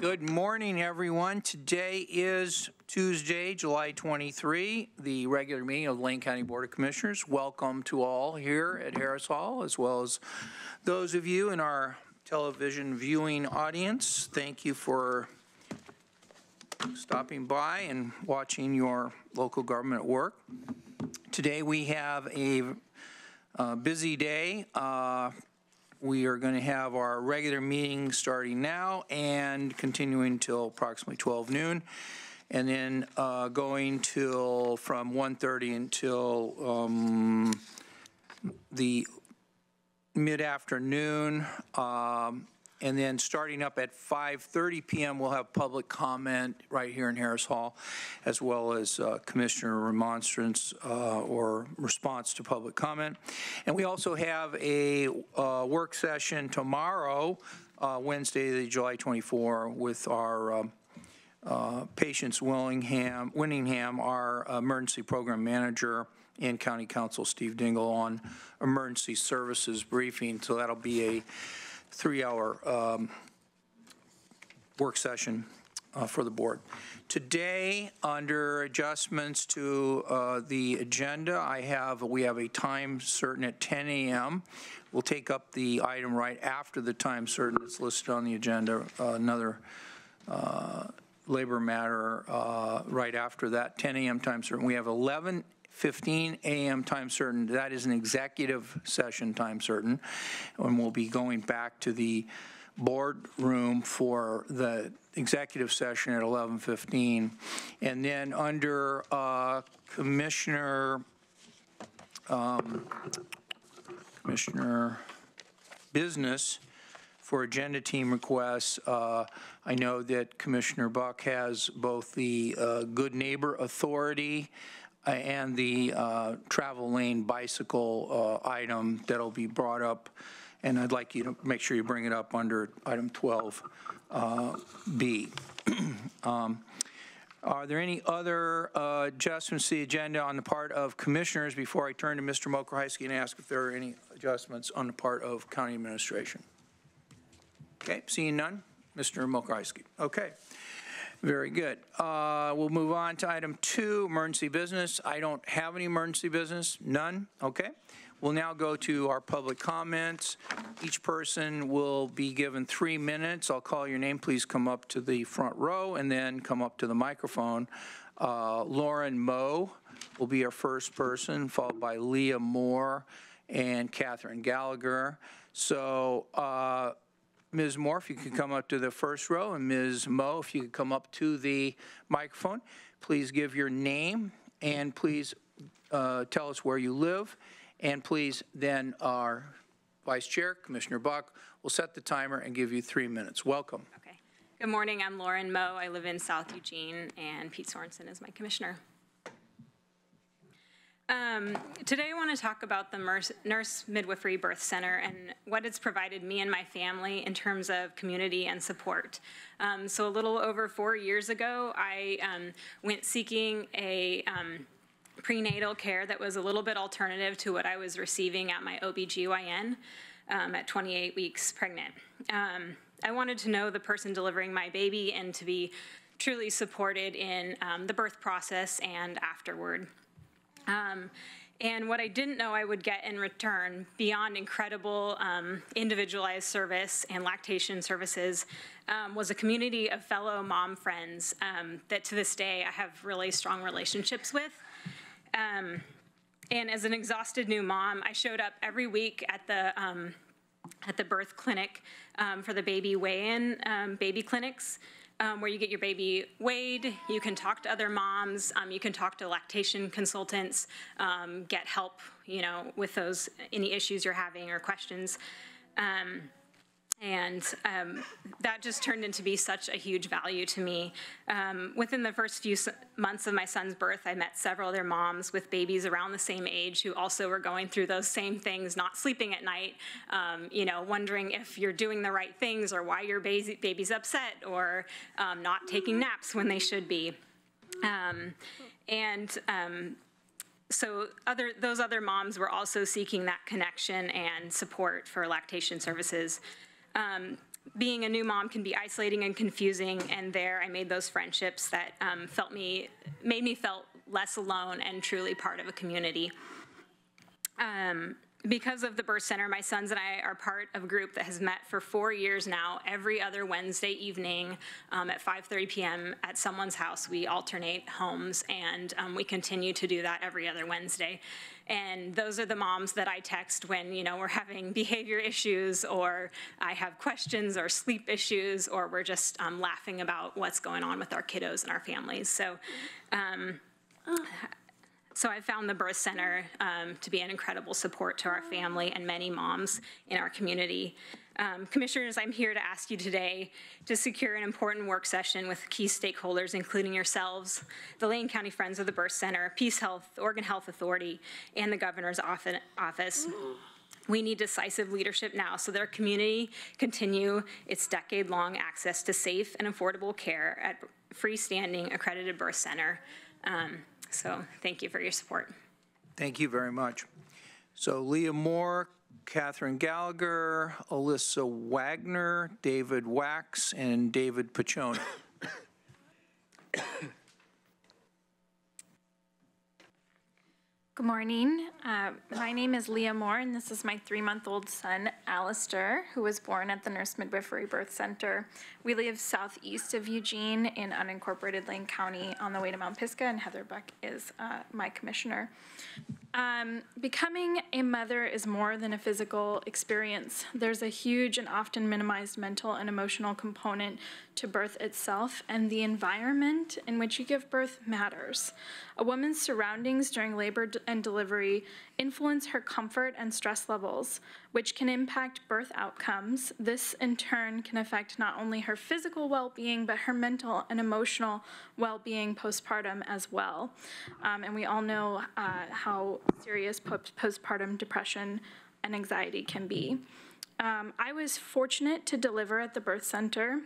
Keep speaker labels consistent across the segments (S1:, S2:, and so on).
S1: Good morning, everyone. Today is Tuesday, July 23, the regular meeting of the Lane County Board of Commissioners. Welcome to all here at Harris Hall, as well as those of you in our television viewing audience. Thank you for stopping by and watching your local government work. Today, we have a uh, busy day. Uh, We are going to have our regular meeting starting now and continuing till approximately 12 noon, and then uh, going till, from 1:30 until um, the mid-afternoon. um, And then starting up at 5:30 PM, we'll have public comment right here in Harris Hall, as well as uh, commissioner remonstrance uh, or response to public comment. And we also have a uh, work session tomorrow, uh, Wednesday, the July 24, with our um, uh, Patence Willingham, Winningham, our emergency program manager, and County Counsel Steve Dingle on emergency services briefing. So that'll be a three-hour um, work session uh, for the board. Today, under adjustments to uh, the agenda, I have, we have a time certain at 10 a.m. We'll take up the item right after the time certain that's listed on the agenda, uh, another uh, labor matter uh, right after that, 10 a.m. time certain. We have 11:15 a.m. time certain. That is an executive session time certain. And we'll be going back to the board room for the executive session at 11:15. And then under uh, Commissioner, um, Commissioner Business, for agenda team requests. Uh, I know that Commissioner Buck has both the uh, Good Neighbor Authority and the uh, travel lane bicycle uh, item that'll be brought up, and I'd like you to make sure you bring it up under item 12B. Um, Are there any other uh, adjustments to the agenda on the part of commissioners before I turn to Mr. Mokrohisky and ask if there are any adjustments on the part of county administration? Okay, seeing none, Mr. Mokrohisky. Okay, very good. Uh, We'll move on to item two, emergency business. I don't have any emergency business, none, okay. We'll now go to our public comments. Each person will be given three minutes. I'll call your name, please come up to the front row and then come up to the microphone. Uh, Lauren Moe will be our first person, followed by Leah Moore and Catherine Gallagher. So uh, Ms. Moore, if you could come up to the first row, and Ms. Moe, if you could come up to the microphone, please give your name, and please uh, tell us where you live, and please, then our Vice Chair, Commissioner Buck, will set the timer and give you three minutes. Welcome.
S2: Okay. Good morning, I'm Lauren Moe. I live in South Eugene, and Pete Sorenson is my commissioner. Um, Today, I want to talk about the Nurse Midwifery Birth Center and what it's provided me and my family in terms of community and support. Um, So a little over four years ago, I um, went seeking a um, prenatal care that was a little bit alternative to what I was receiving at my OBGYN um, at 28 weeks pregnant. Um, I wanted to know the person delivering my baby and to be truly supported in the birth process and afterward. Um, and what I didn't know I would get in return, beyond incredible um, individualized service and lactation services, um, was a community of fellow mom friends um, that to this day I have really strong relationships with. Um, and as an exhausted new mom, I showed up every week at the um, at the birth clinic um, for the baby weigh-in baby clinics, um, where you get your baby weighed. You can talk to other moms. Um, you can talk to lactation consultants. Um, get help, you know, with those any issues you're having or questions. Um, and um, that just turned into be such a huge value to me. Um, within the first few months of my son's birth, I met several other moms with babies around the same age who also were going through those same things, not sleeping at night, um, you know, wondering if you're doing the right things or why your baby's upset or um, not taking naps when they should be. Um, and um, so other those other moms were also seeking that connection and support for lactation services. Um, being a new mom can be isolating and confusing, and there I made those friendships that um, felt me, made me felt less alone and truly part of a community. Um, because of the birth center, my sons and I are part of a group that has met for four years now. Every other Wednesday evening um, at 5:30 p.m. at someone's house, we alternate homes, and um, we continue to do that every other Wednesday. And those are the moms that I text when you know we're having behavior issues, or I have questions, or sleep issues, or we're just um, laughing about what's going on with our kiddos and our families. So. So I found the birth center um, to be an incredible support to our family and many moms in our community. Um, Commissioners, I'm here to ask you today to secure an important work session with key stakeholders, including yourselves, the Lane County Friends of the Birth Center, Peace Health, Oregon Health Authority, and the Governor's Office. We need decisive leadership now so that our community continue its decade-long access to safe and affordable care at freestanding accredited birth center. Um, so thank you for your support.
S1: Thank you very much. So Leah Moore, Catherine Gallagher, Alyssa Wagner, David Wax, and David Pachoni.
S3: Good morning. Uh, My name is Leah Moore, and this is my three-month-old son, Alistair, who was born at the Nurse Midwifery Birth Center. We live southeast of Eugene in unincorporated Lane County on the way to Mount Pisgah, and Heather Buck is uh, my commissioner. Um, Becoming a mother is more than a physical experience. There's a huge and often minimized mental and emotional component to birth itself, and the environment in which you give birth matters. A woman's surroundings during labor and delivery influence her comfort and stress levels, which can impact birth outcomes. This, in turn, can affect not only her physical well being, but her mental and emotional well being postpartum as well. Um, and we all know uh, how serious postpartum depression and anxiety can be. Um, I was fortunate to deliver at the birth center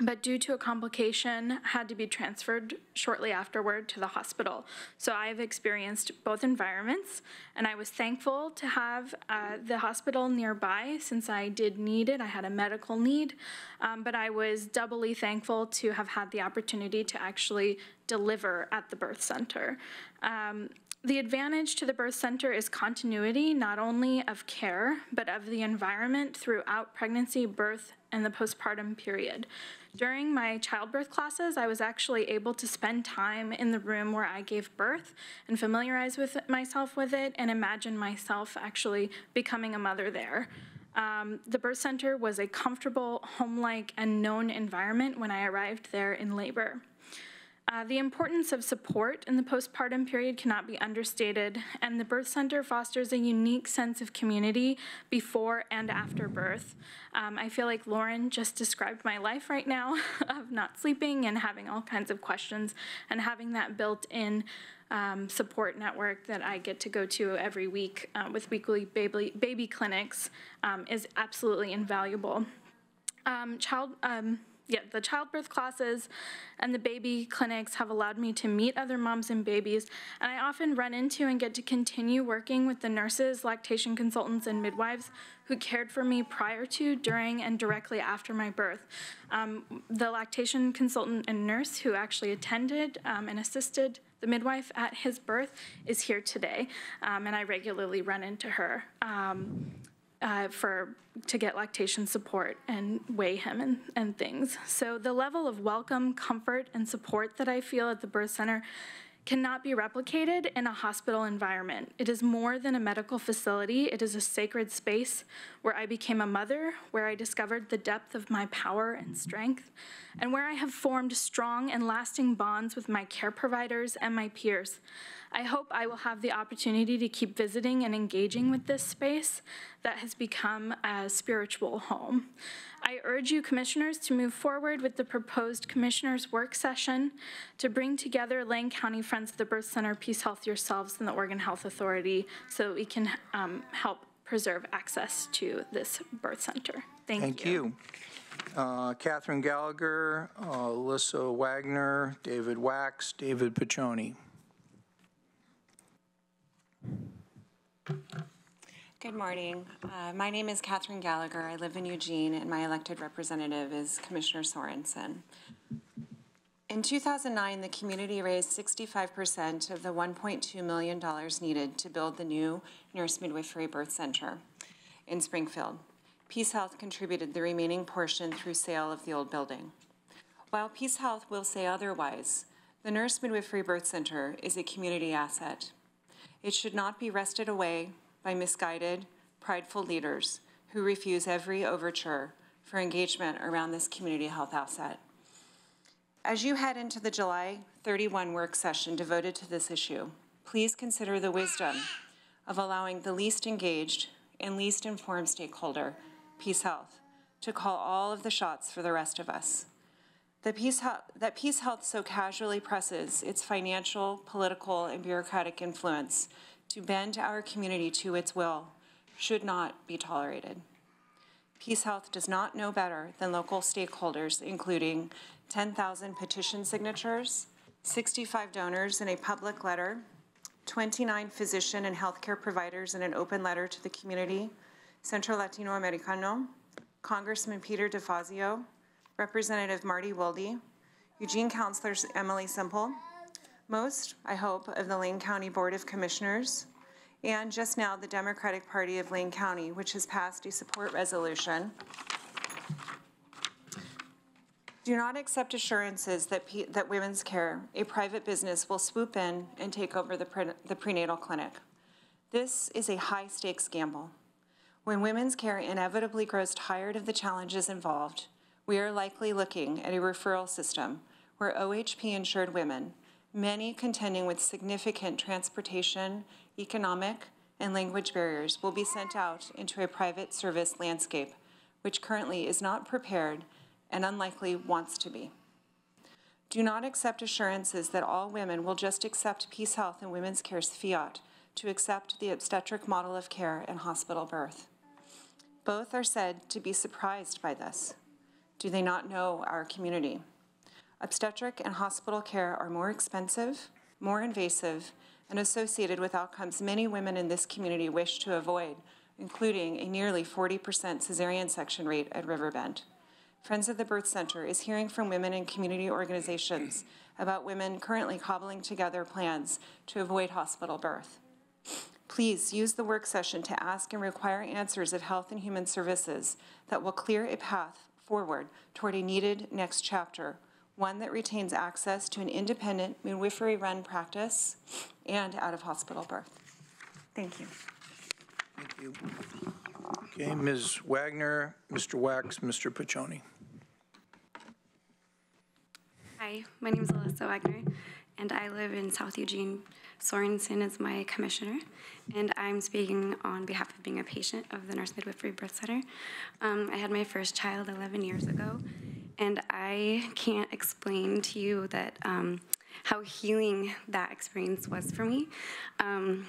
S3: but due to a complication had to be transferred shortly afterward to the hospital. So i've experienced both environments and i was thankful to have uh, the hospital nearby since i did need it. I had a medical need um, but i was doubly thankful to have had the opportunity to actually deliver at the birth center. Um, the advantage to the birth center is continuity not only of care, but of the environment throughout pregnancy, birth, and the postpartum period. During my childbirth classes, I was actually able to spend time in the room where I gave birth and familiarize with myself with it and imagine myself actually becoming a mother there. Um, the birth center was a comfortable, home-like, and known environment when I arrived there in labor. Uh, the importance of support in the postpartum period cannot be understated, and the birth center fosters a unique sense of community before and after birth. Um, I feel like Lauren just described my life right now of not sleeping and having all kinds of questions, and having that built in um, support network that I get to go to every week uh, with weekly baby, baby clinics um, is absolutely invaluable. Um, child, um, yeah, the childbirth classes and the baby clinics have allowed me to meet other moms and babies, and I often run into and get to continue working with the nurses, lactation consultants, and midwives who cared for me prior to, during, and directly after my birth. Um, the lactation consultant and nurse who actually attended um, and assisted the midwife at his birth is here today, um, and I regularly run into her. Um, uh, for to get lactation support and weigh him and, and things. So the level of welcome, comfort, and support that I feel at the birth center cannot be replicated in a hospital environment. It is more than a medical facility. It is a sacred space where I became a mother, where I discovered the depth of my power and strength, and where I have formed strong and lasting bonds with my care providers and my peers. I hope I will have the opportunity to keep visiting and engaging with this space that has become a spiritual home. I urge you, commissioners, to move forward with the proposed commissioners' work session to bring together Lane County Friends of the Birth Center, Peace Health yourselves, and the Oregon Health Authority so that we can um, help preserve access to this birth center. Thank you.
S1: Thank you. Uh, Catherine Gallagher, uh, Alyssa Wagner, David Wax, David Pachoni.
S4: Good morning. Uh, My name is Catherine Gallagher. I live in Eugene, and my elected representative is Commissioner Sorenson. In 2009, the community raised 65% of the $1.2 million needed to build the new nurse midwifery birth center in Springfield. Peace Health contributed the remaining portion through sale of the old building. While Peace Health will say otherwise, the Nurse Midwifery Birth Center is a community asset. It should not be wrested away by misguided, prideful leaders who refuse every overture for engagement around this community health asset. As you head into the July 31 work session devoted to this issue, please consider the wisdom of allowing the least engaged and least informed stakeholder, Peace Health, to call all of the shots for the rest of us. The Peace that Peace Health so casually presses its financial, political, and bureaucratic influence to bend our community to its will should not be tolerated. Peace Health does not know better than local stakeholders, including 10,000 petition signatures, 65 donors in a public letter, 29 physician and healthcare providers in an open letter to the community, Centro Latino Americano, Congressman Peter DeFazio, Representative Marty Wilde, Eugene Councilors Emily Semple, most, I hope, of the Lane County Board of Commissioners, and just now the Democratic Party of Lane County, which has passed a support resolution. Do not accept assurances that, pe- that Women's Care, a private business, will swoop in and take over the, pre- the prenatal clinic. This is a high-stakes gamble. When Women's Care inevitably grows tired of the challenges involved, we are likely looking at a referral system where OHP-insured women, many contending with significant transportation, economic, and language barriers, will be sent out into a private service landscape, which currently is not prepared and unlikely wants to be. Do not accept assurances that all women will just accept Peace Health and Women's Care's fiat to accept the obstetric model of care and hospital birth. Both are said to be surprised by this. Do they not know our community? Obstetric and hospital care are more expensive, more invasive, and associated with outcomes many women in this community wish to avoid, including a nearly 40% cesarean section rate at Riverbend. Friends of the Birth Center is hearing from women and community organizations about women currently cobbling together plans to avoid hospital birth. Please use the work session to ask and require answers of Health and Human Services that will clear a path forward toward a needed next chapter, one that retains access to an independent midwifery-run practice and out-of-hospital birth. Thank you.
S1: Thank you. Okay, Ms. Wagner, Mr. Wax, Mr. Paccioni.
S5: Hi, my name is Alyssa Wagner, and I live in South Eugene. Sorenson is my commissioner, and I'm speaking on behalf of being a patient of the Nurse Midwifery Birth Center. Um, I had my first child 11 years ago, and I can't explain to you that um, how healing that experience was for me. Um,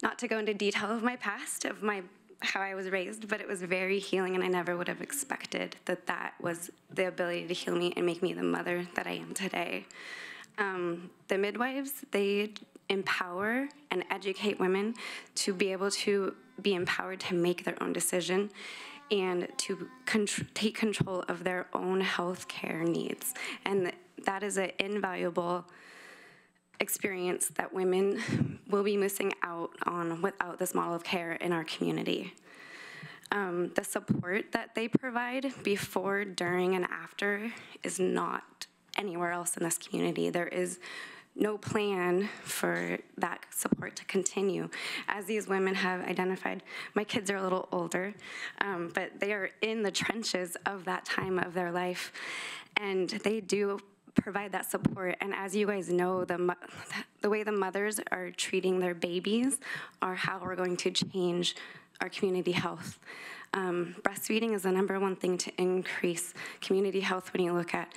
S5: not to go into detail of my past, of my how I was raised, but it was very healing, and I never would have expected that that was the ability to heal me and make me the mother that I am today. Um, the midwives, they empower and educate women to be able to be empowered to make their own decision and to take control of their own health care needs. And that is an invaluable experience that women will be missing out on without this model of care in our community. Um, the support that they provide before, during, and after is not anywhere else in this community. There is no plan for that support to continue. As these women have identified, my kids are a little older, um, but they are in the trenches of that time of their life, and they do provide that support. And as you guys know, the, the way the mothers are treating their babies are how we're going to change our community health. Um, breastfeeding is the number one thing to increase community health when you look at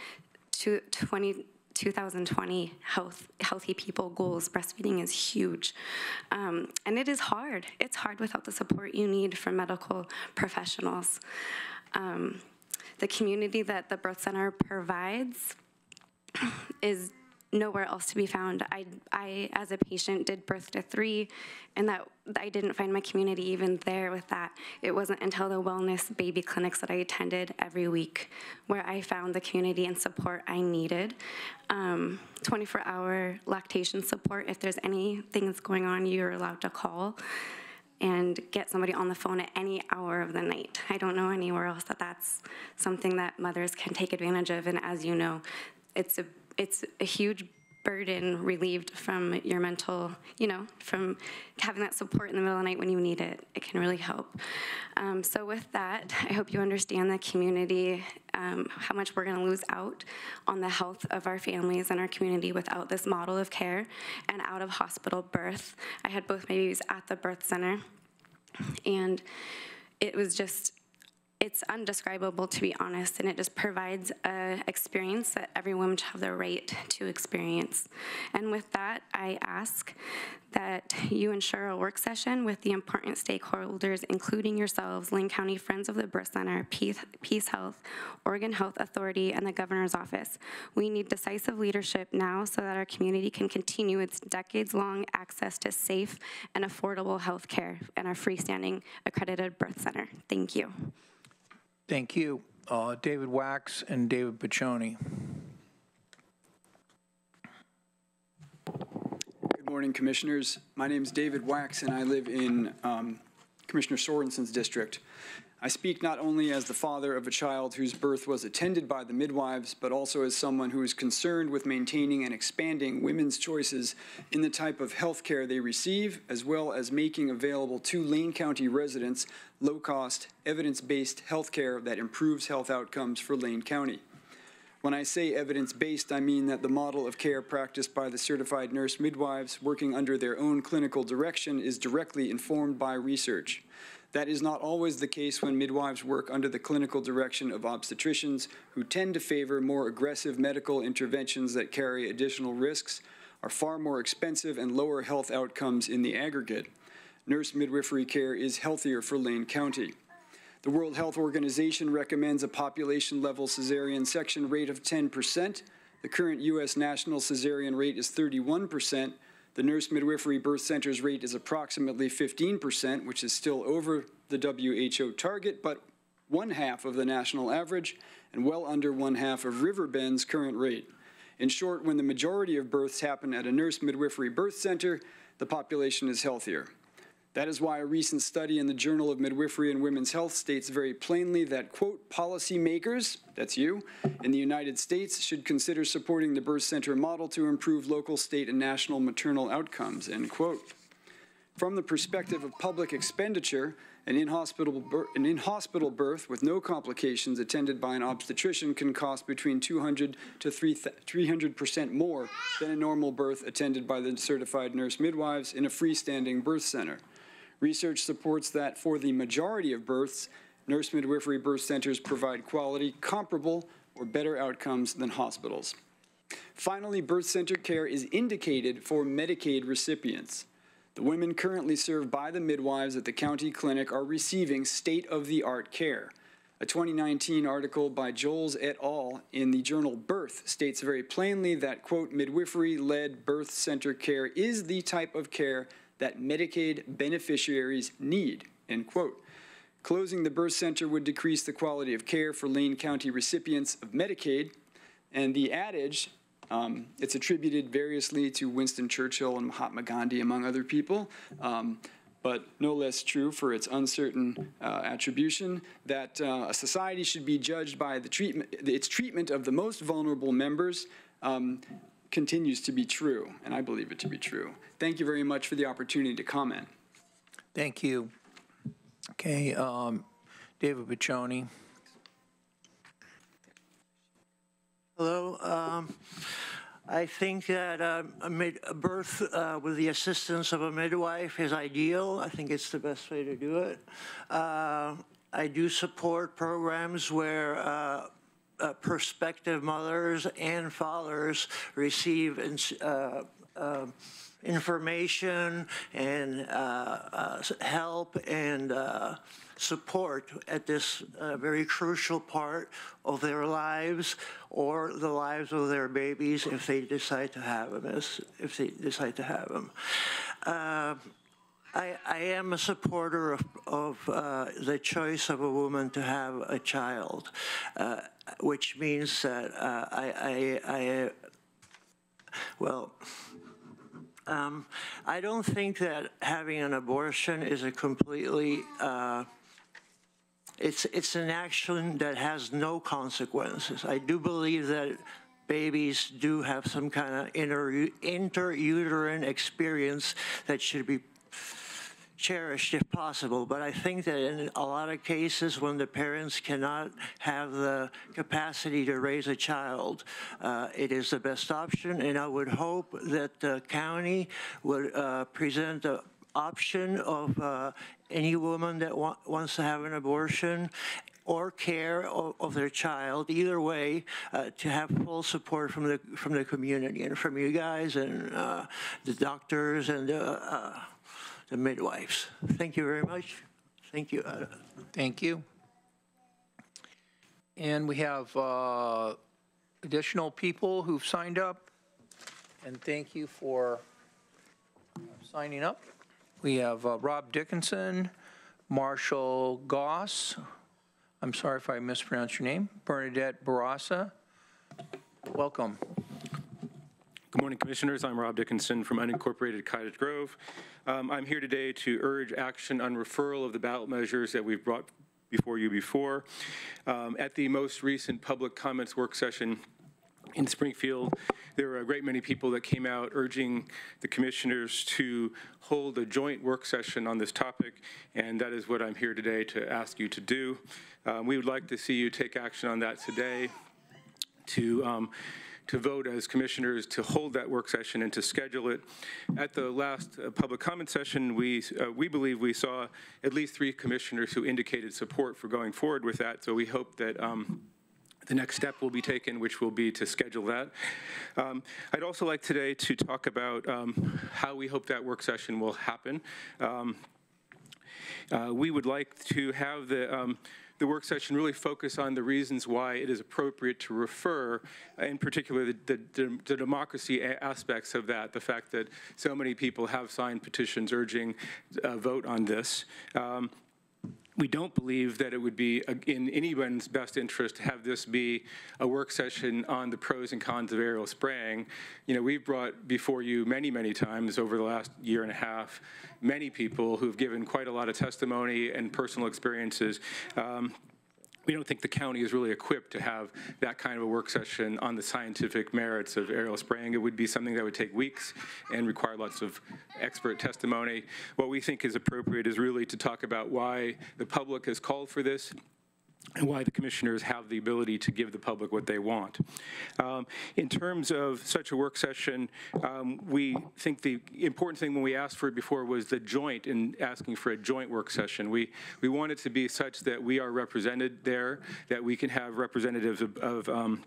S5: two, 20, 2020 health, healthy people goals. Breastfeeding is huge. Um, and it is hard. It's hard without the support you need from medical professionals. Um, the community that the birth center provides is nowhere else to be found. I, I, as a patient, did birth to three, and that I didn't find my community even there with that. It wasn't until the wellness baby clinics that I attended every week where I found the community and support I needed. Um, 24-hour lactation support. If there's anything that's going on, you're allowed to call and get somebody on the phone at any hour of the night. I don't know anywhere else that that's something that mothers can take advantage of. And as you know, it's a it's a huge burden relieved from your mental, you know, from having that support in the middle of the night when you need it. It can really help. Um, so with that, I hope you understand the community, um, how much we're going to lose out on the health of our families and our community without this model of care and out of hospital birth. I had both babies at the birth center, and it was just it's undescribable to be honest and it just provides a experience that every woman should have the right to experience. And with that i ask that you ensure a work session with the important stakeholders including yourselves lane county friends of the birth center peace, peace health oregon health authority and the governor's office. We need decisive leadership now so that our community can continue its decades-long access to safe and affordable health care and our freestanding accredited birth center. Thank you
S1: Thank you. Uh, David Wax and David Paccioni.
S6: Good morning, Commissioners. My name is David Wax, and I live in um, Commissioner Sorenson's district. I speak not only as the father of a child whose birth was attended by the midwives, but also as someone who is concerned with maintaining and expanding women's choices in the type of health care they receive, as well as making available to Lane County residents low-cost, evidence-based health care that improves health outcomes for Lane County. When I say evidence-based, I mean that the model of care practiced by the certified nurse midwives working under their own clinical direction is directly informed by research. That is not always the case when midwives work under the clinical direction of obstetricians who tend to favor more aggressive medical interventions that carry additional risks, are far more expensive, and lower health outcomes in the aggregate. Nurse midwifery care is healthier for Lane County. The World Health Organization recommends a population level cesarean section rate of 10%. The current U.S. national cesarean rate is 31%. The nurse midwifery birth centers rate is approximately 15%, which is still over the WHO target, but one half of the national average and well under one half of Riverbend's current rate. In short, when the majority of births happen at a nurse midwifery birth center, the population is healthier. That is why a recent study in the Journal of Midwifery and Women's Health states very plainly that, quote, policymakers, that's you, in the United States should consider supporting the birth center model to improve local, state, and national maternal outcomes, end quote. From the perspective of public expenditure, an in-hospital, an in-hospital birth with no complications attended by an obstetrician can cost between 200 to 300% more than a normal birth attended by the certified nurse midwives in a freestanding birth center. Research supports that for the majority of births, nurse midwifery birth centers provide quality comparable or better outcomes than hospitals. Finally, birth center care is indicated for Medicaid recipients. The women currently served by the midwives at the county clinic are receiving state-of-the-art care. A 2019 article by Joles et al. in the journal Birth states very plainly that, quote, midwifery-led birth center care is the type of care that Medicaid beneficiaries need, end quote. Closing the birth center would decrease the quality of care for Lane County recipients of Medicaid, and the adage, um, it's attributed variously to Winston Churchill and Mahatma Gandhi, among other people, um, but no less true for its uncertain uh, attribution, that uh, a society should be judged by the treatment, its treatment of the most vulnerable members, um, continues to be true, and I believe it to be true. Thank you very much for the opportunity to comment.
S1: Thank you. Okay, um, David Paccioni.
S7: Hello. Um, I think that um, a, mid, a birth uh, with the assistance of a midwife is ideal. I think it's the best way to do it. Uh, I do support programs where uh, uh prospective mothers and fathers receive uh, uh, information and uh, uh, help and uh, support at this very crucial part of their lives or the lives of their babies if they decide to have them, if they decide to have them. I, I am a supporter of, of uh, the choice of a woman to have a child, uh, which means that uh, I, I, I, well, um, I don't think that having an abortion is a completely, uh, it's, it's an action that has no consequences. I do believe that babies do have some kind of inter, interuterine experience that should be cherished if possible, but I think that in a lot of cases when the parents cannot have the capacity to raise a child, uh, it is the best option, and I would hope that the county would uh, present the option of uh, any woman that wa- wants to have an abortion or care of, of their child, either way, uh, to have full support from the from the community and from you guys and uh, the doctors and uh, uh, the midwives. Thank you very much. Thank you. Uh,
S1: Thank you. And we have uh, additional people who've signed up, and thank you for signing up. We have uh, Rob Dickinson, Marshall Goss, I'm sorry if I mispronounced your name, Bernadette Barraza. Welcome.
S8: Good morning, Commissioners. I'm Rob Dickinson from unincorporated Cottage Grove. Um, I'm here today to urge action on referral of the ballot measures that we've brought before you before. Um, At the most recent public comments work session in Springfield, there were a great many people that came out urging the commissioners to hold a joint work session on this topic, and that is what I'm here today to ask you to do. Um, We would like to see you take action on that today to, um, to vote as commissioners to hold that work session and to schedule it. At the last uh, public comment session, we, uh, we believe we saw at least three commissioners who indicated support for going forward with that, so we hope that um, the next step will be taken, which will be to schedule that. Um, I'd also like today to talk about um, how we hope that work session will happen. Um, uh, we would like to have the, um, the work session really focus on the reasons why it is appropriate to refer, in particular, the, the, the democracy aspects of that, the fact that so many people have signed petitions urging a vote on this. Um, we don't believe that it would be in anyone's best interest to have this be a work session on the pros and cons of aerial spraying. You know, we've brought before you many, many times over the last year and a half, many people who've given quite a lot of testimony and personal experiences. Um, we don't think the county is really equipped to have that kind of a work session on the scientific merits of aerial spraying. It would be something that would take weeks and require lots of expert testimony. What we think is appropriate is really to talk about why the public has called for this and why the commissioners have the ability to give the public what they want. Um, In terms of such a work session, um, we think the important thing when we asked for it before was the joint and asking for a joint work session. We, we want it to be such that we are represented there, that we can have representatives of, of um,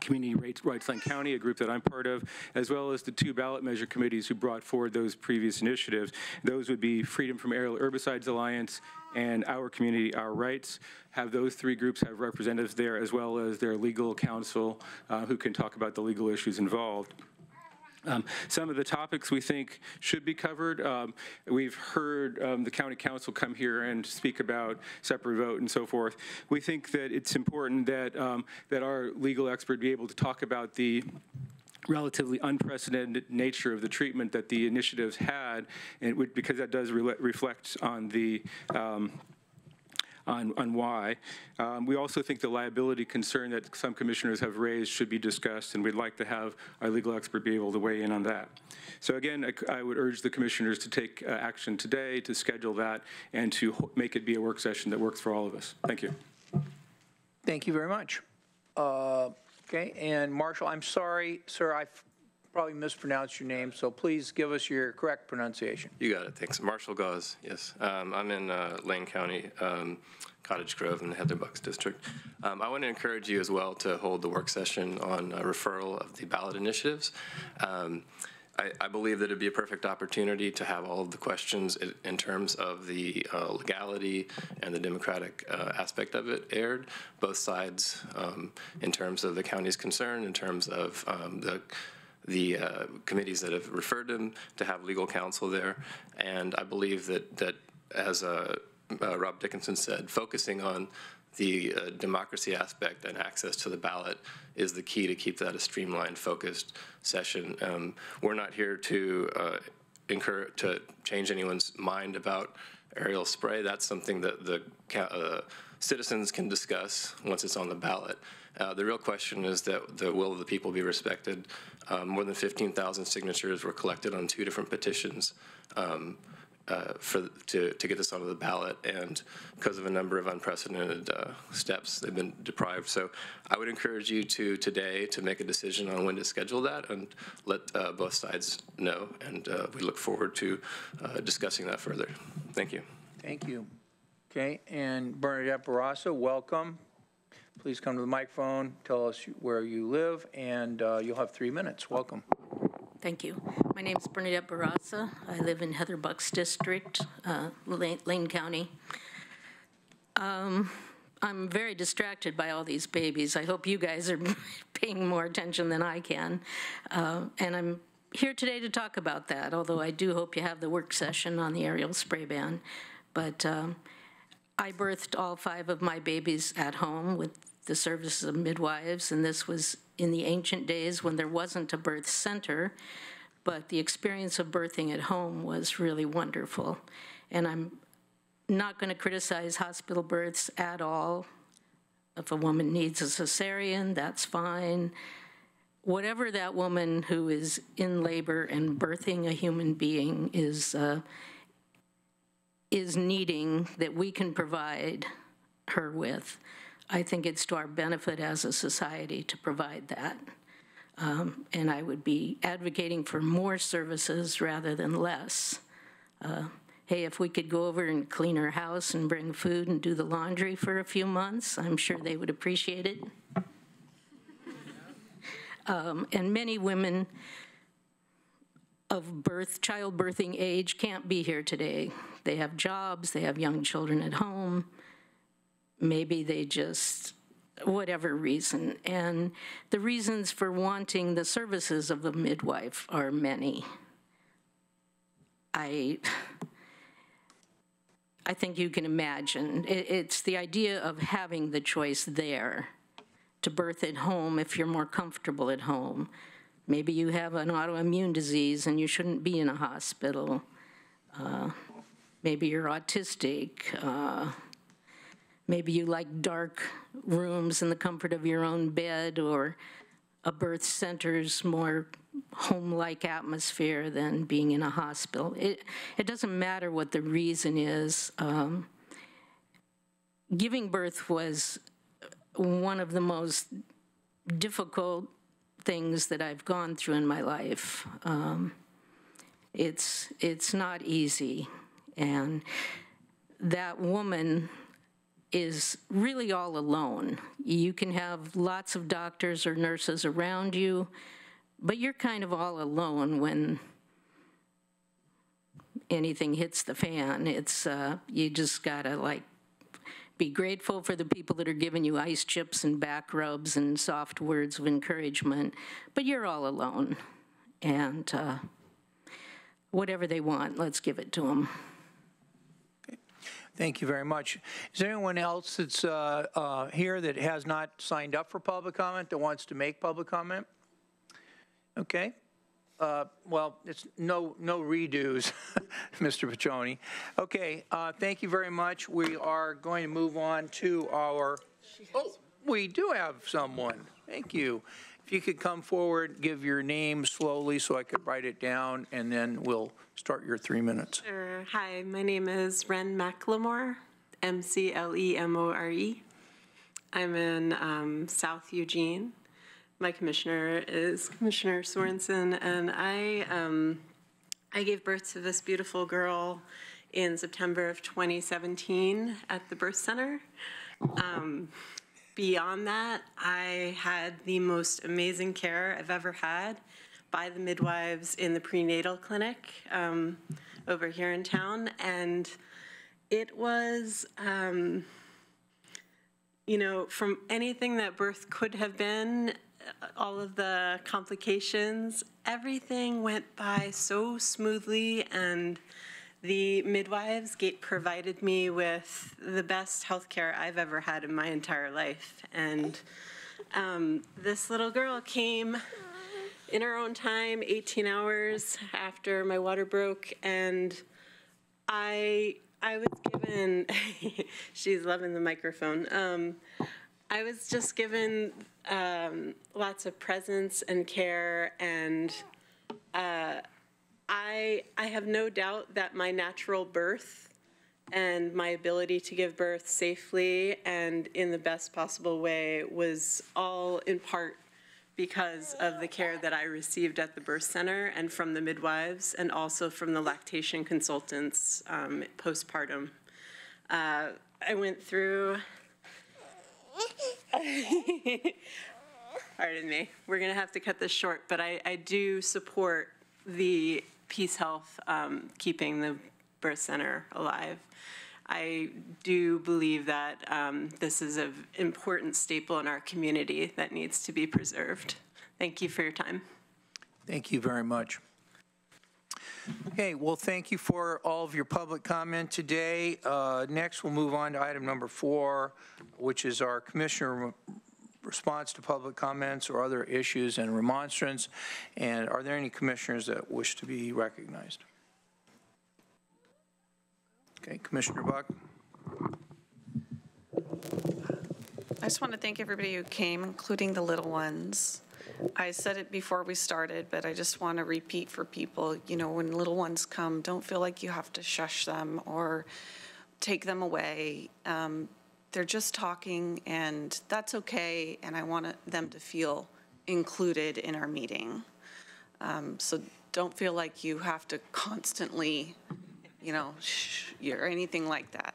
S8: Community Rights, Rights County, a group that I'm part of, as well as the two ballot measure committees who brought forward those previous initiatives. Those would be Freedom from Aerial Herbicides Alliance and Our Community, Our Rights. Have those three groups have representatives there, as well as their legal counsel uh, who can talk about the legal issues involved. Um, Some of the topics we think should be covered. Um, We've heard um, the county counsel come here and speak about separate vote and so forth. We think that it's important that, um, that our legal expert be able to talk about the relatively unprecedented nature of the treatment that the initiatives had, and because that does rela- reflect on the, um, on, on why. Um, We also think the liability concern that some commissioners have raised should be discussed, and we'd like to have our legal expert be able to weigh in on that. So again, I- I would urge the commissioners to take uh, action today, to schedule that, and to make it be a work session that works for all of us. Thank you.
S1: Thank you very much. Uh, Okay, and Marshall, I'm sorry, sir, I probably mispronounced your name, so please give us your correct pronunciation.
S9: You got it, thanks. Marshall Gauze, yes. Um, I'm in uh, Lane County, um, Cottage Grove in the Heather Bucks District. Um, I want to encourage you as well to hold the work session on uh, referral of the ballot initiatives. Um, I, I believe that it'd be a perfect opportunity to have all of the questions in, in terms of the uh, legality and the democratic uh, aspect of it aired, both sides, um, in terms of the county's concern, in terms of um, the the uh, committees that have referred them to have legal counsel there, and I believe that that as uh, uh, Rob Dickinson said, focusing on the uh, democracy aspect and access to the ballot is the key to keep that a streamlined, focused session. Um, we're not here to uh, incur to change anyone's mind about aerial spray. That's something that the uh, citizens can discuss once it's on the ballot. Uh, the real question is that the will of the people be respected. Um, more than 15,000 signatures were collected on two different petitions. Um, uh, for to, to get this onto the ballot, and because of a number of unprecedented uh, steps, they've been deprived. So I would encourage you to today to make a decision on when to schedule that and let uh, both sides know, and uh, we look forward to uh, discussing that further. Thank you.
S1: Thank you. Okay, and Bernadette Barraza, welcome. Please come to the microphone, tell us where you live, and uh, you'll have three minutes. Welcome.
S10: Thank you. My name is Bernadette Barraza. I live in Heather Bucks District, uh, Lane, Lane County. Um, I'm very distracted by all these babies. I hope you guys are paying more attention than I can. Uh, and I'm here today to talk about that, although I do hope you have the work session on the aerial spray ban. But um, I birthed all five of my babies at home with the services of midwives, and this was in the ancient days when there wasn't a birth center, but the experience of birthing at home was really wonderful. And I'm not going to criticize hospital births at all. If a woman needs a cesarean, that's fine. Whatever that woman who is in labor and birthing a human being is uh, is needing that we can provide her with. I think it's to our benefit as a society to provide that. Um, and I would be advocating for more services rather than less. Uh, hey, if we could go over and clean her house and bring food and do the laundry for a few months, I'm sure they would appreciate it. Um, and many women of birth, childbirthing age can't be here today. They have jobs, they have young children at home, maybe they just whatever reason. And the reasons for wanting the services of a midwife are many. I, I think you can imagine. It, it's the idea of having the choice there to birth at home if you're more comfortable at home. Maybe you have an autoimmune disease and you shouldn't be in a hospital. Uh, maybe you're autistic. Uh, Maybe you like dark rooms in the comfort of your own bed, or a birth center's more home-like atmosphere than being in a hospital. It, it doesn't matter what the reason is. Um, giving birth was one of the most difficult things that I've gone through in my life. Um, it's, it's not easy. And that woman is really all alone. You can have lots of doctors or nurses around you, but you're kind of all alone when anything hits the fan. It's, uh, you just gotta like be grateful for the people that are giving you ice chips and back rubs and soft words of encouragement, but you're all alone. And uh, whatever they want, let's give it to them.
S1: Thank you very much. Is there anyone else that's uh, uh, here that has not signed up for public comment that wants to make public comment? Okay. Uh, Well, it's no, no redos, Mr. Petroni. Okay, uh, thank you very much. We are going to move on to our, oh, we do have someone. Thank you. If you could come forward, give your name slowly so I could write it down, and then we'll start your three minutes.
S11: Sure. Hi, my name is Ren McLemore, M C L E M O R E. I'm in um, South Eugene. My commissioner is Commissioner Sorenson, and I um, I gave birth to this beautiful girl in September of 2017 at the birth center. Um, beyond that, I had the most amazing care I've ever had. By the midwives in the prenatal clinic um, over here in town. And it was, um, you know, from anything that birth could have been, uh, all of the complications, everything went by so smoothly and the midwives provided me with the best health care I've ever had in my entire life. And um, this little girl came in our own time, 18 hours after my water broke, and I I was given. she's loving the microphone. Um, I was just given um, lots of presence and care, and uh, I I have no doubt that my natural birth and my ability to give birth safely and in the best possible way was all in part because of the care that I received at the birth center and from the midwives and also from the lactation consultants um, postpartum. Uh, I went through. Pardon me. We're going to have to cut this short, but I, I do support the Peace Health um, keeping the birth center alive. I do believe that um, this is an important staple in our community that needs to be preserved. Thank you for your time.
S1: Thank you very much. Okay, well, thank you for all of your public comment today. Uh, Next, we'll move on to item number four, which is our commissioner response to public comments or other issues and remonstrance. And are there any commissioners that wish to be recognized? Okay, Commissioner Buch?
S12: I just want to thank everybody who came, including the little ones. I said it before we started, but I just want to repeat for people, you know, when little ones come, don't feel like you have to shush them or take them away. Um, They're just talking, and that's okay, and I want them to feel included in our meeting. Um, So don't feel like you have to constantly, you know, shh, or anything like that.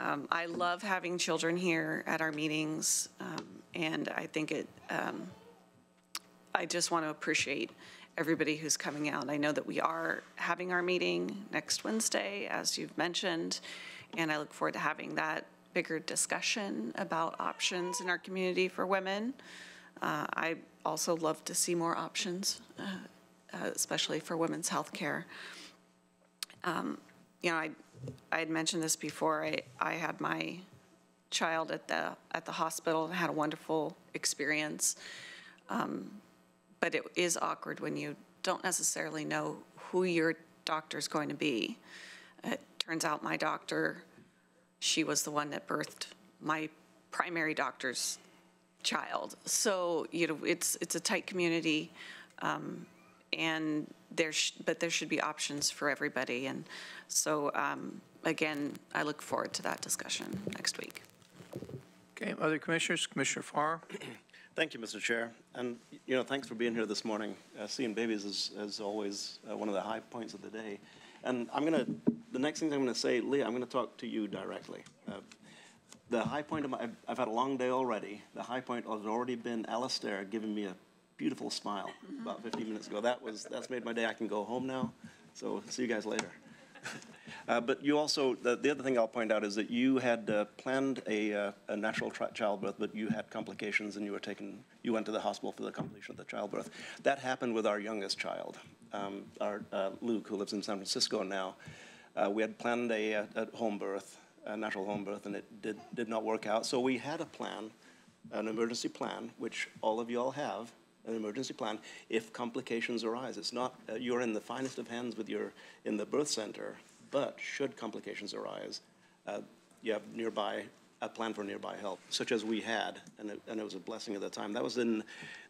S12: Um, I love having children here at our meetings, um, and I think it, um, I just want to appreciate everybody who's coming out. I know that we are having our meeting next Wednesday, as you've mentioned, and I look forward to having that bigger discussion about options in our community for women. Uh, I also love to see more options, uh, uh, especially for women's health care. Um, You know, I, I had mentioned this before, I, I had my child at the, at the hospital, and had a wonderful experience. Um, But it is awkward when you don't necessarily know who your doctor is going to be. It turns out my doctor, she was the one that birthed my primary doctor's child. So, you know, it's, it's a tight community, um, and there, sh- but there should be options for everybody. And so, um, again, I look forward to that discussion next week.
S1: Okay, other commissioners? Commissioner Farr?
S13: Thank you, Mr. Chair. And, you know, thanks for being here this morning. Uh, Seeing babies is, is always uh, one of the high points of the day. And I'm going to, the next thing I'm going to say, Leah, I'm going to talk to you directly. Uh, The high point of my, I've- I've had a long day already. The high point has already been Alistair giving me a beautiful smile about 15 minutes ago. That was, that's made my day. I can go home now. So see you guys later. Uh, But you also, the, the other thing I'll point out is that you had uh, planned a, uh, a natural childbirth, but you had complications and you were taken, you went to the hospital for the completion of the childbirth. That happened with our youngest child, um, our uh, Luke, who lives in San Francisco now. Uh, We had planned a, a a home birth, a natural home birth, and it did, did not work out. So we had a plan, an emergency plan, which all of you all have, an emergency plan, if complications arise. It's not, uh, you're in the finest of hands with your, in the birth center, but should complications arise, uh, you have nearby, a plan for nearby help, such as we had, and it, and it was a blessing at the time. That was in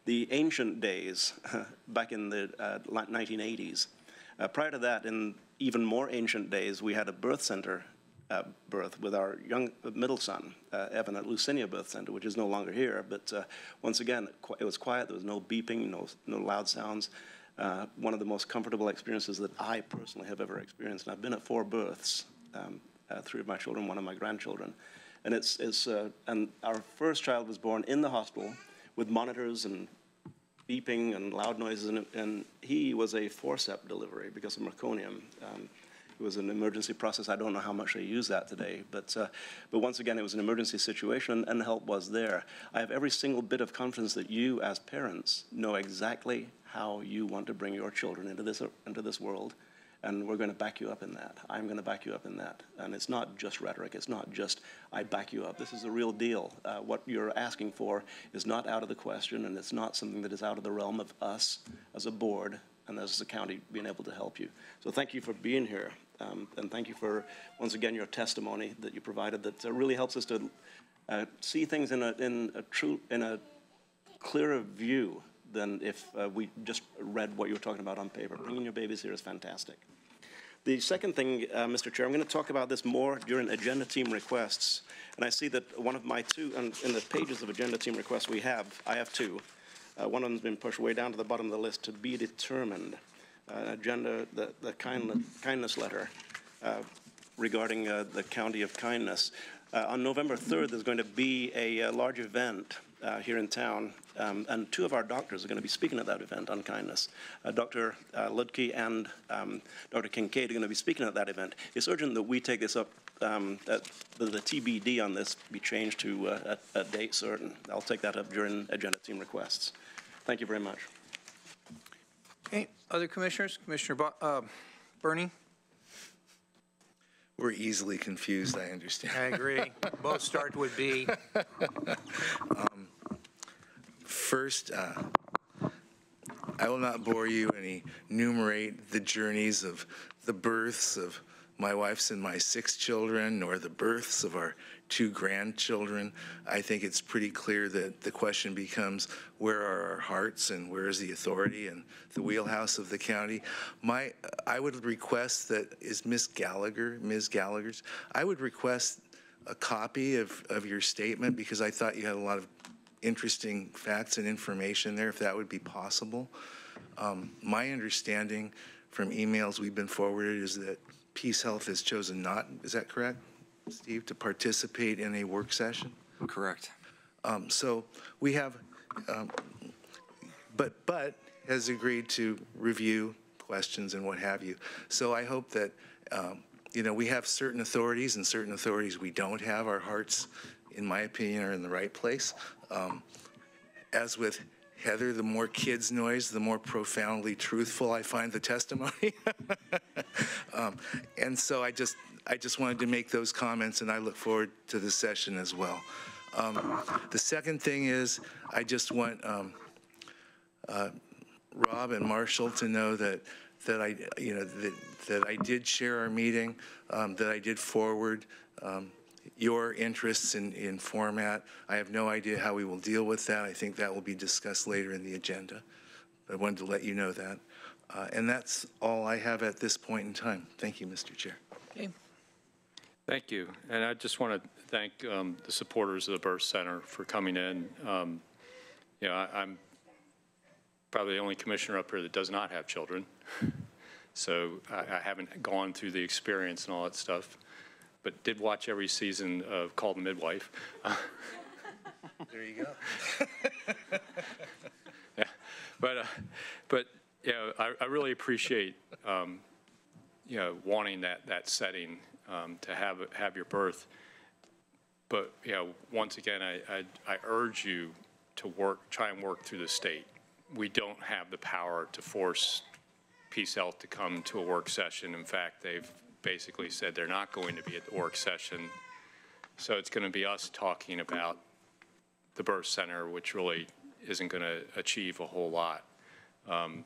S13: the ancient days, back in the uh, 1980s. Uh, Prior to that, in even more ancient days, we had a birth center uh, birth with our young middle son, uh, Evan, at Lucinia Birth Center, which is no longer here. But uh, once again, it was quiet. There was no beeping, no, no loud sounds. Uh, one of the most comfortable experiences that I personally have ever experienced. And I've been at four births, um, uh, three of my children, one of my grandchildren. And it's, it's uh, and our first child was born in the hospital with monitors and beeping and loud noises, and, and he was a forceps delivery because of meconium. Um, was an emergency process. I don't know how much they use that today, but, uh, but once again, it was an emergency situation and help was there. I have every single bit of confidence that you, as parents, know exactly how you want to bring your children into this, into this world, and we're going to back you up in that. I'm going to back you up in that. And it's not just rhetoric. It's not just, I back you up. This is the real deal. Uh, what you're asking for is not out of the question, and it's not something that is out of the realm of us as a board and as a county being able to help you. So thank you for being here. Um, and thank you for, once again, your testimony that you provided that uh, really helps us to uh, see things in a, in a true, in a clearer view than if uh, we just read what you were talking about on paper. Bringing your babies here is fantastic. The second thing, uh, Mr. Chair, I'm going to talk about this more during agenda team requests. And I see that one of my two, and in the pages of agenda team requests we have, I have two. Uh, one of them's been pushed way down to the bottom of the list to be determined agenda, the, the kindness, kindness letter uh, regarding uh, the county of kindness. Uh, on November 3rd, there's going to be a, a large event uh, here in town, um, and two of our doctors are going to be speaking at that event on kindness. Uh, Dr. Uh, Ludke and um, Dr. Kincaid are going to be speaking at that event. It's urgent that we take this up, um, the, the, TBD on this be changed to a, a date certain. I'll take that up during agenda team requests. Thank you very much.
S1: Okay, other commissioners? Commissioner Bo- uh, Berney?
S14: We're easily confused, I understand.
S1: I agree. Both start with B.
S14: Um, First, uh, I will not bore you and enumerate the journeys of the births of my wife's and my six children, nor the births of our two grandchildren. I think it's pretty clear that the question becomes where are our hearts and where is the authority and the wheelhouse of the county? My, I would request that is Miss Gallagher, Ms. Gallagher's. I would request a copy of, of your statement because I thought you had a lot of interesting facts and information there, if that would be possible. Um, my understanding from emails we've been forwarded is that Peace Health has chosen not, is that correct, Steve, to participate in a work session?
S15: Correct.
S14: Um, so we have, um, but, but has agreed to review questions and what have you. So I hope that, um, you know, we have certain authorities and certain authorities we don't have. Our hearts, in my opinion, are in the right place. Um, as with Heather, the more kids noise, the more profoundly truthful I find the testimony. um, and so I just, I just wanted to make those comments, and I look forward to the session as well. Um, the second thing is, I just want um, uh, Rob and Marshall to know that that I, you know, that, that I did share our meeting, um, that I did forward um, your interests in, in format. I have no idea how we will deal with that. I think that will be discussed later in the agenda. I wanted to let you know that. Uh, and that's all I have at this point in time. Thank you, Mr. Chair.
S1: Okay.
S16: Thank you. And I just want to thank um, the supporters of the Birth Center for coming in. Um, you know, I, am probably the only commissioner up here that does not have children. So I, I haven't gone through the experience and all that stuff, but did watch every season of Call the Midwife.
S14: there you go.
S16: yeah, but uh, but you know, I, I really appreciate um, you know wanting that that setting um, to have have your birth. But you know, once again, I, I I urge you to work, try and work through the state. We don't have the power to force Peace Health to come to a work session. In fact, they've basically said they're not going to be at the work session. So it's going to be us talking about the birth center, which really isn't going to achieve a whole lot. Um,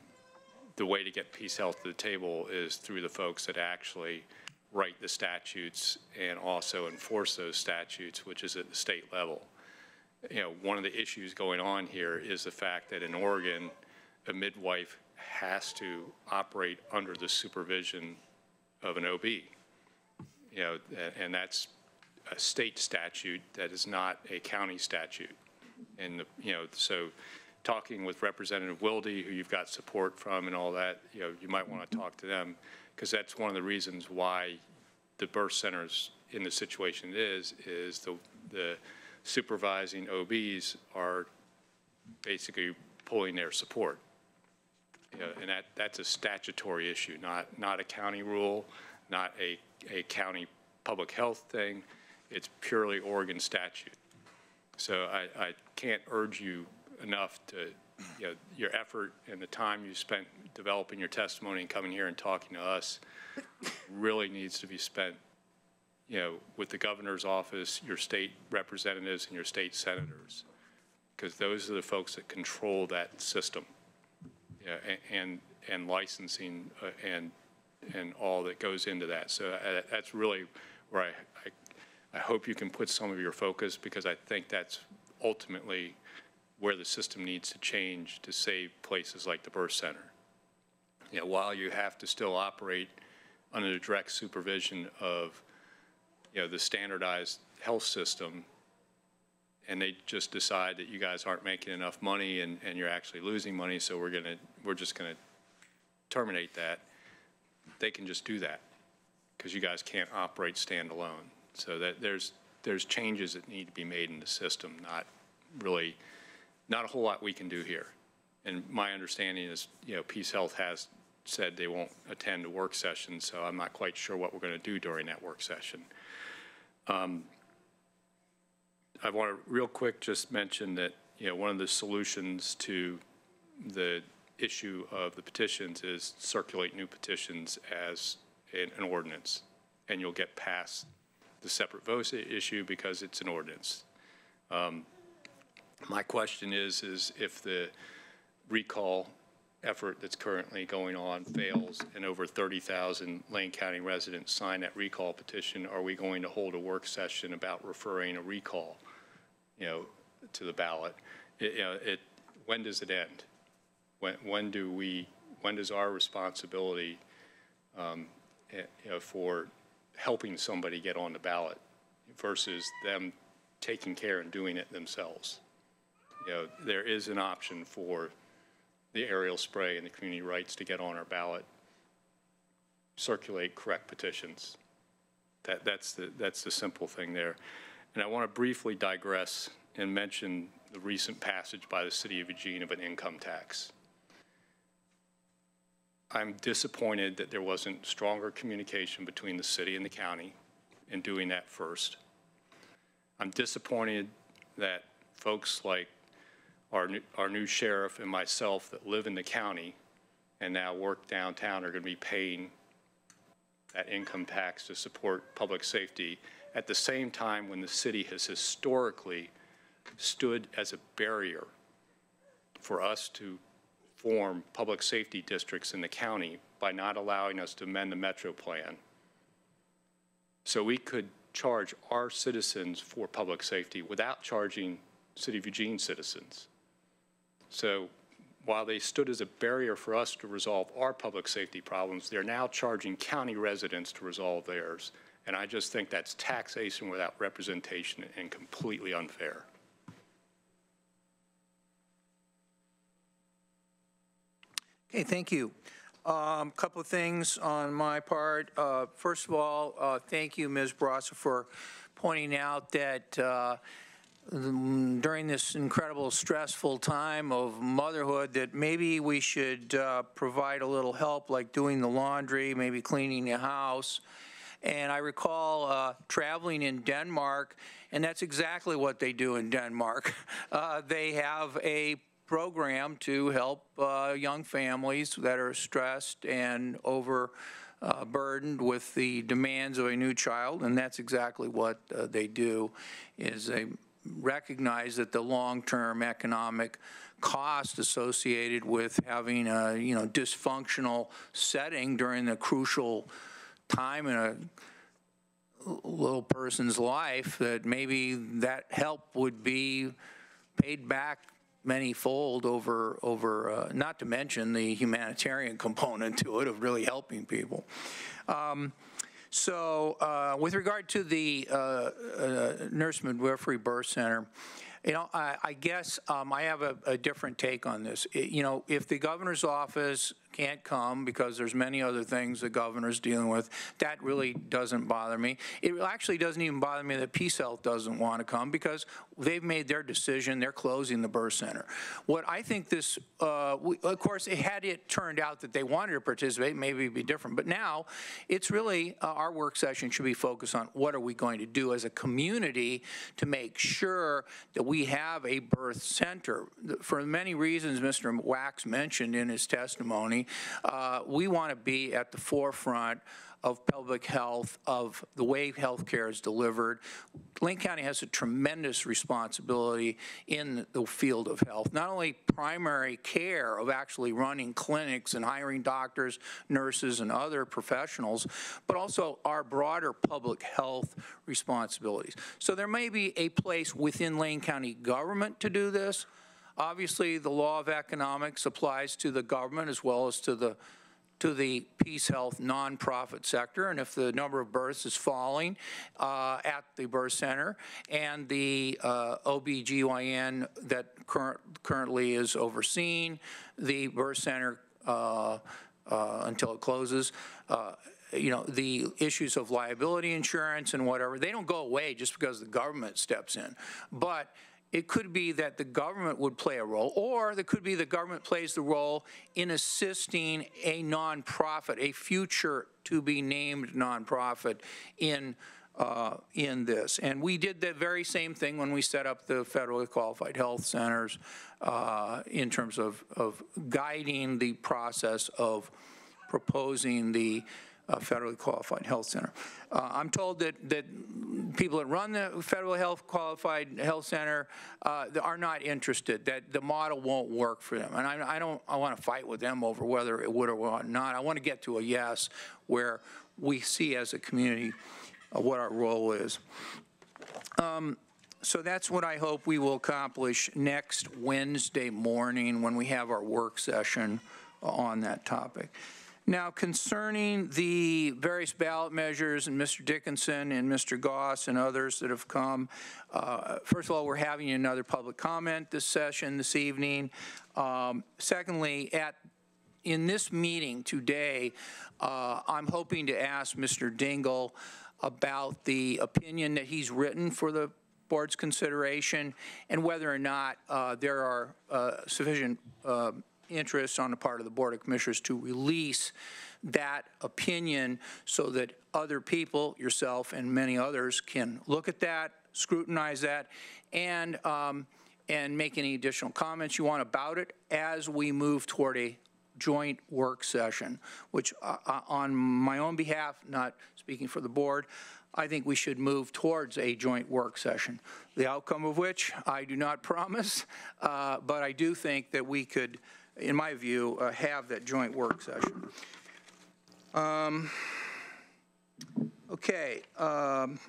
S16: the way to get Peace Health to the table is through the folks that actually write the statutes and also enforce those statutes, which is at the state level. You know, one of the issues going on here is the fact that in Oregon, a midwife has to operate under the supervision of an OB. You know, and that's a state statute that is not a county statute. And, the, you know, so talking with Representative Wilde, who you've got support from and all that, you know, you might want to talk to them because that's one of the reasons why the birth centers in the situation it is, is the, the supervising OBs are basically pulling their support. And that, that's a statutory issue, not, not a county rule, not a, a county public health thing. It's purely Oregon statute. So I, I can't urge you enough to, you know, your effort and the time you spent developing your testimony and coming here and talking to us really needs to be spent, you know, with the governor's office, your state representatives and your state senators, because those are the folks that control that system. Yeah, and, and licensing uh, and, and all that goes into that. So uh, that's really where I, I, I hope you can put some of your focus because I think that's ultimately where the system needs to change to save places like the birth center. You know, while you have to still operate under the direct supervision of, you know, the standardized health system, and they just decide that you guys aren't making enough money and, and you're actually losing money, so we're gonna, we're just gonna terminate that, they can just do that, because you guys can't operate standalone. So that, there's, there's changes that need to be made in the system, not really, not a whole lot we can do here. And my understanding is, you know, Peace Health has said they won't attend a work session, so I'm not quite sure what we're gonna do during that work session. Um, I want to real quick just mention that, you know, one of the solutions to the issue of the petitions is circulate new petitions as an, an ordinance. And you'll get past the separate votes i- issue because it's an ordinance. Um, My question is, is if the recall effort that's currently going on fails and over 30,000 Lane County residents sign that recall petition, are we going to hold a work session about referring a recall, you know, to the ballot? It- You know, it, when does it end? When, when do we, when does our responsibility, um, eh, you know, for helping somebody get on the ballot versus them taking care and doing it themselves? You know, there is an option for the aerial spray and the community rights to get on our ballot, circulate correct petitions. That, that's the, that's the simple thing there. And I want to briefly digress and mention the recent passage by the city of Eugene of an income tax. I'm disappointed that there wasn't stronger communication between the city and the county in doing that first. I'm disappointed that folks like our, new- our new sheriff and myself that live in the county and now work downtown are going to be paying that income tax to support public safety at the same time when the city has historically stood as a barrier for us to form public safety districts in the county by not allowing us to amend the metro plan. So we could charge our citizens for public safety without charging City of Eugene citizens. So while they stood as a barrier for us to resolve our public safety problems, they're now charging county residents to resolve theirs. And I just think that's taxation without representation and completely unfair.
S1: Okay, thank you. Um, a Couple of things on my part. Uh, First of all, uh, thank you, Ms. Barraza, for pointing out that uh, mm, during this incredible stressful time of motherhood, that maybe we should uh, provide a little help, like doing the laundry, maybe cleaning the house. And I recall uh, traveling in Denmark, and that's exactly what they do in Denmark. Uh, They have a program to help uh, young families that are stressed and overburdened with the demands of a new child, and that's exactly what uh, they do, is they recognize that the long-term economic cost associated with having a, you know, dysfunctional setting during the crucial time in a little person's life, that maybe that help would be paid back many-fold over, over, uh, not to mention the humanitarian component to it of really helping people. Um, So uh, with regard to the uh, uh, Nurse Midwifery Birth Center, you know, I, I guess um, I have a, a different take on this. It- you know, if the governor's office can't come because there's many other things the governor's dealing with, that really doesn't bother me. It actually doesn't even bother me that Health doesn't want to come because they've made their decision, they're closing the birth center. What I think this, uh, we- of course, had it turned out that they wanted to participate, maybe it'd be different. But now, it's really, uh, our work session should be focused on what are we going to do as a community to make sure that we have a birth center. For many reasons Mr. Wax mentioned in his testimony, uh, we want to be at the forefront of public health, of the way healthcare is delivered. Lane County has a tremendous responsibility in the field of health, not only primary care of actually running clinics and hiring doctors, nurses, and other professionals, but also our broader public health responsibilities. So there may be a place within Lane County government to do this. Obviously, the law of economics applies to the government as well as to the to the Peace Health nonprofit sector, and if the number of births is falling uh, at the birth center and the uh, OBGYN that current, currently is overseeing the birth center uh, uh, until it closes, uh, you know, the issues of liability insurance and whatever, they don't go away just because the government steps in. But it could be that the government would play a role, or it could be the government plays the role in assisting a nonprofit, a future to be named nonprofit in uh, in this. And we did the very same thing when we set up the federally qualified health centers uh, in terms of, of guiding the process of proposing the uh, federally qualified health center. Uh, I'm told that, that people that run the federal health qualified health center uh, are not interested, that the model won't work for them. And I, I don't, I want to fight with them over whether it would or not. I want to get to a yes where we see as a community uh, what our role is. Um, so that's what I hope we will accomplish next Wednesday morning when we have our work session on that topic. Now, concerning the various ballot measures, and Mr. Dickinson and Mr. Goss and others that have come, uh, first of all, we're having another public comment this session this evening. Um, Secondly, at in this meeting today, uh, I'm hoping to ask Mr. Dingle about the opinion that he's written for the board's consideration and whether or not uh, there are uh, sufficient interests on the part of the Board of Commissioners to release that opinion so that other people, yourself and many others, can look at that, scrutinize that, and, um, and make any additional comments you want about it as we move toward a joint work session, which uh, uh, on my own behalf, not speaking for the board, I think we should move towards a joint work session. The outcome of which I do not promise, uh, but I do think that we could, in my view, uh, have that joint work session. Um, okay, um,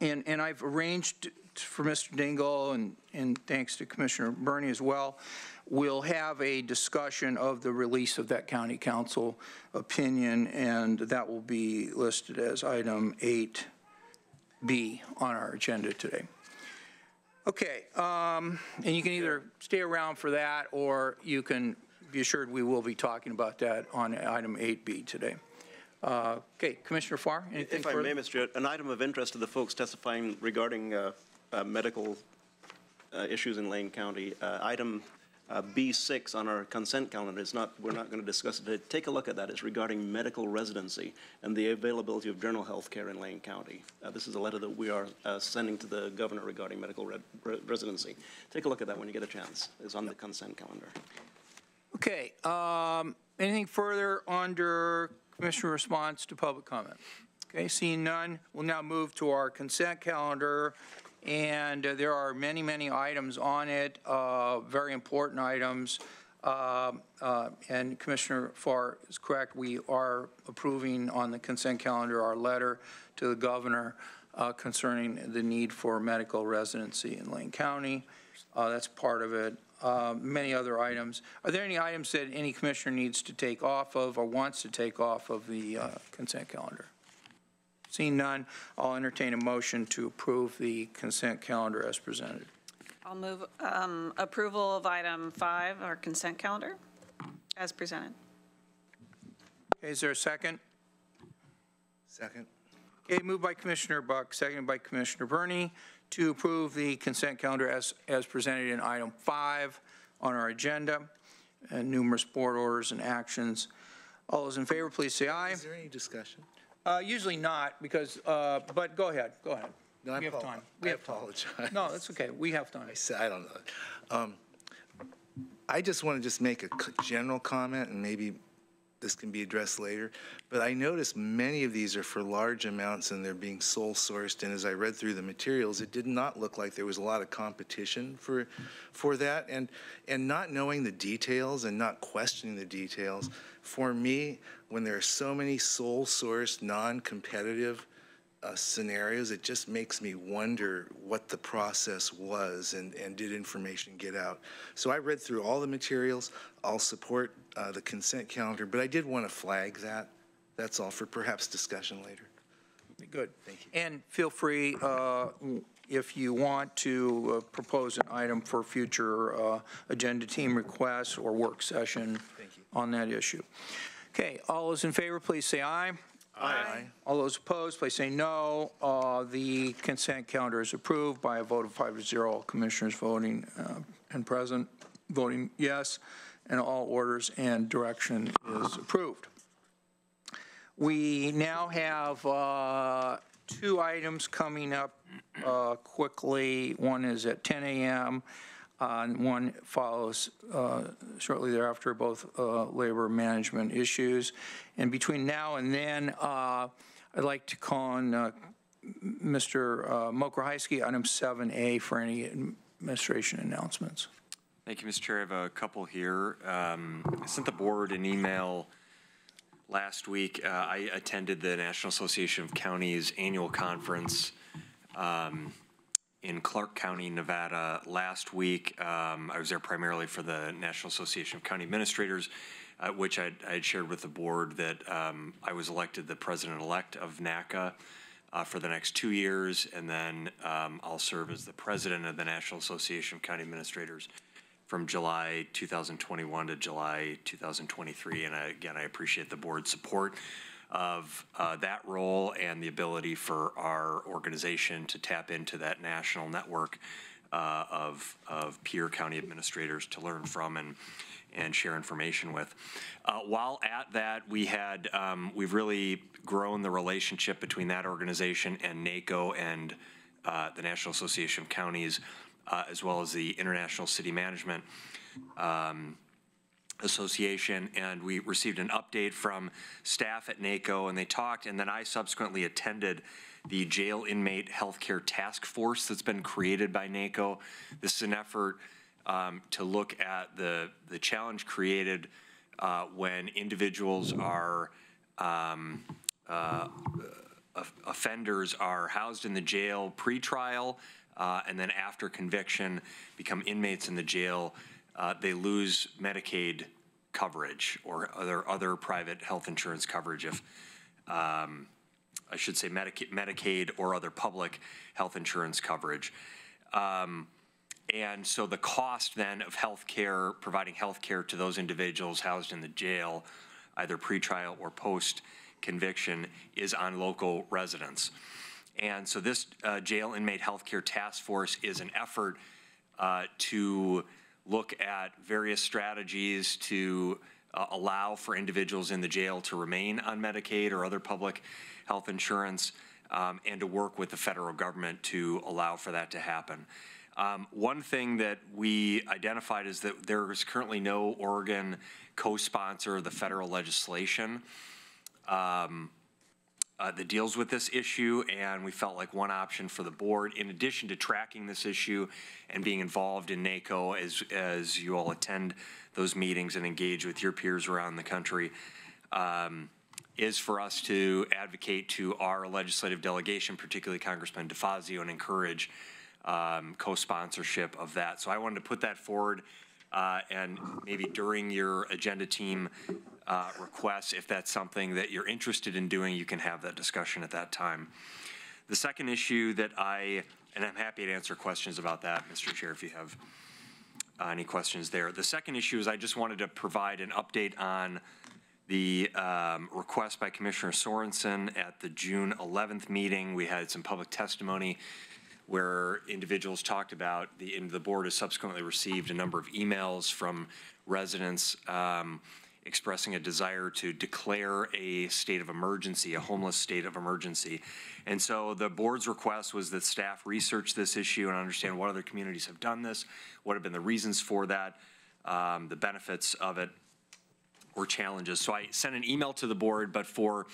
S1: and, and I've arranged for Mr. Dingle, and, and thanks to Commissioner Berney as well, we'll have a discussion of the release of that county counsel opinion, and that will be listed as item 8B on our agenda today. Okay, um, and you can either stay around for that, or you can be assured we will be talking about that on item 8B today. Uh, Okay, Commissioner Farr, anything
S13: If I
S1: further?
S13: may, Mr. Chair, an item of interest to the folks testifying regarding uh, uh, medical uh, issues in Lane County, uh, item uh, B6 on our consent calendar is not, we're not going to discuss it today. Take a look at that. It's regarding medical residency and the availability of general health care in Lane County. Uh, This is a letter that we are uh, sending to the governor regarding medical re- re- residency. Take a look at that when you get a chance. It's on the consent calendar.
S1: Okay, um, anything further under Commissioner response to public comment? Okay, seeing none, we'll now move to our consent calendar, and uh, there are many, many items on it, uh, very important items. Um, uh, And Commissioner Farr is correct, we are approving on the consent calendar our letter to the governor uh, concerning the need for medical residency in Lane County. Uh, That's part of it. Uh, Many other items. Are there any items that any commissioner needs to take off of or wants to take off of the consent calendar? Seeing none, I'll entertain a motion to approve the consent calendar as presented.
S12: I'll move um, approval of item five, our consent calendar, as presented.
S1: Okay, Is there a second?
S14: Second.
S1: Okay, moved by Commissioner Buch, seconded by Commissioner Berney to approve the consent calendar as, as presented in item five on our agenda, and numerous board orders and actions. All those in favor, please say aye.
S14: Is there any discussion?
S1: Uh, Usually not, because, uh, but go ahead, go ahead.
S14: No, I
S1: We have
S14: apo-
S1: time. We
S14: I
S1: have time.
S14: apologize.
S1: No, that's okay, we have time.
S14: I said, I don't know. Um, I just want to just make a c- general comment, and maybe this can be addressed later, but I noticed many of these are for large amounts and they're being sole sourced, and as I read through the materials, it did not look like there was a lot of competition for, for that, and, and not knowing the details and not questioning the details, for me, when there are so many sole source, non-competitive uh, scenarios, it just makes me wonder what the process was and, and did information get out. So I read through all the materials. I'll support uh, the consent calendar, but I did want to flag that. That's all for perhaps discussion later.
S1: Good. Thank you. And feel free, uh, if you want to uh, propose an item for future uh, agenda team requests or work session on that issue. Okay, all those in favor, please say aye.
S14: Aye.
S1: All those opposed, please say no. Uh, The consent calendar is approved by a vote of five to zero, all commissioners voting uh, and present, voting yes, and all orders and direction is approved. We now have uh, two items coming up uh, quickly. One is at 10 a.m., uh, one follows uh, shortly thereafter, both uh, labor management issues. And between now and then, uh, I'd like to call on uh, Mr. uh, Mokrohisky, item 7A, for any administration announcements.
S15: Thank you, Mr. Chair. I have a couple here. Um, I sent the board an email last week. Uh, I attended the National Association of Counties Annual Conference um, in Clark County, Nevada, last week. Um, I was there primarily for the National Association of County Administrators, uh, which I had shared with the board that um, I was elected the president-elect of NACA uh, for the next two years, and then um, I'll serve as the president of the National Association of County Administrators from July 2021 to July 2023. And I, again, I appreciate the board's support of uh, that role and the ability for our organization to tap into that national network uh, of, of peer county administrators to learn from and, and share information with. Uh, while at that, we had, um, we've really grown the relationship between that organization and NACO and uh, the National Association of Counties, uh, as well as the International City Management um, Association, and we received an update from staff at NACO, and they talked, and then I subsequently attended the Jail Inmate Healthcare Task Force that's been created by NACO. This is an effort um, to look at the, the challenge created uh, when individuals are, um, uh, of- offenders are housed in the jail pre-trial, uh, and then after conviction, become inmates in the jail, uh, they lose Medicaid coverage or other, other private health insurance coverage if, um, I should say Medicaid, Medicaid or other public health insurance coverage. Um, and so the cost then of health care, providing health care to those individuals housed in the jail, either pretrial or post-conviction, is on local residents. And so this uh, jail inmate healthcare task force is an effort uh, to look at various strategies to uh, allow for individuals in the jail to remain on Medicaid or other public health insurance, um, and to work with the federal government to allow for that to happen. Um, one thing that we identified is that there is currently no Oregon co-sponsor of the federal legislation um, uh, that deals with this issue, and we felt like one option for the board, in addition to tracking this issue and being involved in NACO as, as you all attend those meetings and engage with your peers around the country, um, is for us to advocate to our legislative delegation, particularly Congressman DeFazio, and encourage um, co-sponsorship of that. So I wanted to put that forward, uh, and maybe during your agenda team uh, requests, if that's something that you're interested in doing, you can have that discussion at that time. The second issue that I, and I'm happy to answer questions about that, Mr. Chair, if you have uh, any questions there. The second issue is I just wanted to provide an update on the um, request by Commissioner Sorenson at the June 11th meeting. We had some public testimony where individuals talked about, the, the board has subsequently received a number of emails from residents um, expressing a desire to declare a state of emergency, a homeless state of emergency. And so the board's request was that staff research this issue and understand what other communities have done this, what have been the reasons for that, um, the benefits of it, or challenges. So I sent an email to the board, but for,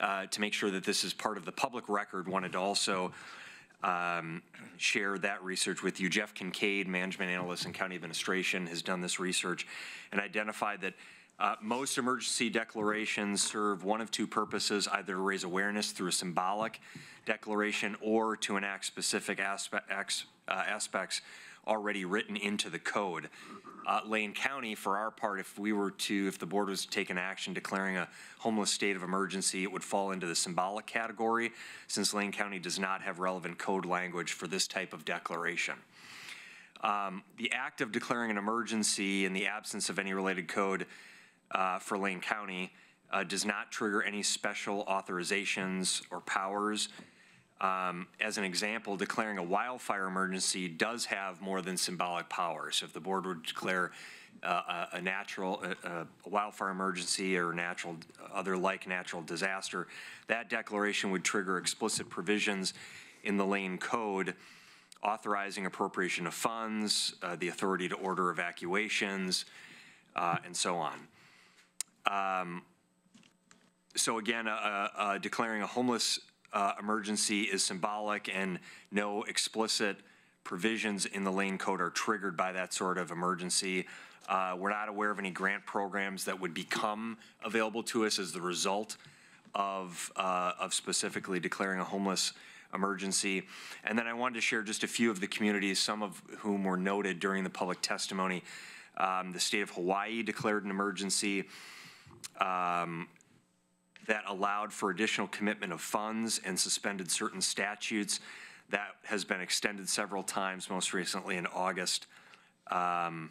S15: uh, to make sure that this is part of the public record, wanted to also um, share that research with you. Jeff Kincaid, management analyst in county administration, has done this research and identified that uh, most emergency declarations serve one of two purposes, either to raise awareness through a symbolic declaration or to enact specific aspect, uh, aspects already written into the code. Uh, Lane County, for our part, if we were to, if the board was to take an action declaring a homeless state of emergency, it would fall into the symbolic category, since Lane County does not have relevant code language for this type of declaration. Um, the act of declaring an emergency in the absence of any related code uh, for Lane County uh, does not trigger any special authorizations or powers. Um, as an example, declaring a wildfire emergency does have more than symbolic powers. So if the board would declare uh, a, natural a wildfire emergency or natural other like natural disaster, that declaration would trigger explicit provisions in the lane code authorizing appropriation of funds, uh, the authority to order evacuations, uh, and so on. Um, so again, uh, uh, declaring a homeless uh, emergency is symbolic and no explicit provisions in the lane code are triggered by that sort of emergency. Uh, we're not aware of any grant programs that would become available to us as the result of, uh, of specifically declaring a homeless emergency. And then I wanted to share just a few of the communities, some of whom were noted during the public testimony. Um, the state of Hawaii declared an emergency. Um, that allowed for additional commitment of funds and suspended certain statutes. That has been extended several times, most recently in August. Um,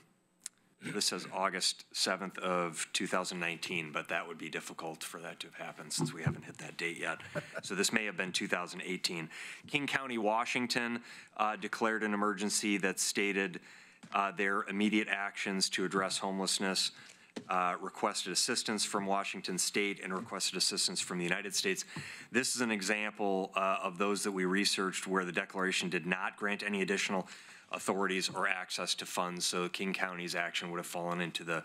S15: this says August 7th of 2019, but that would be difficult for that to have happened since we haven't hit that date yet. So this may have been 2018. King County, Washington uh, declared an emergency that stated uh, their immediate actions to address homelessness uh, requested assistance from Washington State and requested assistance from the United States. This is an example uh, of those that we researched where the declaration did not grant any additional authorities or access to funds, so King County's action would have fallen into the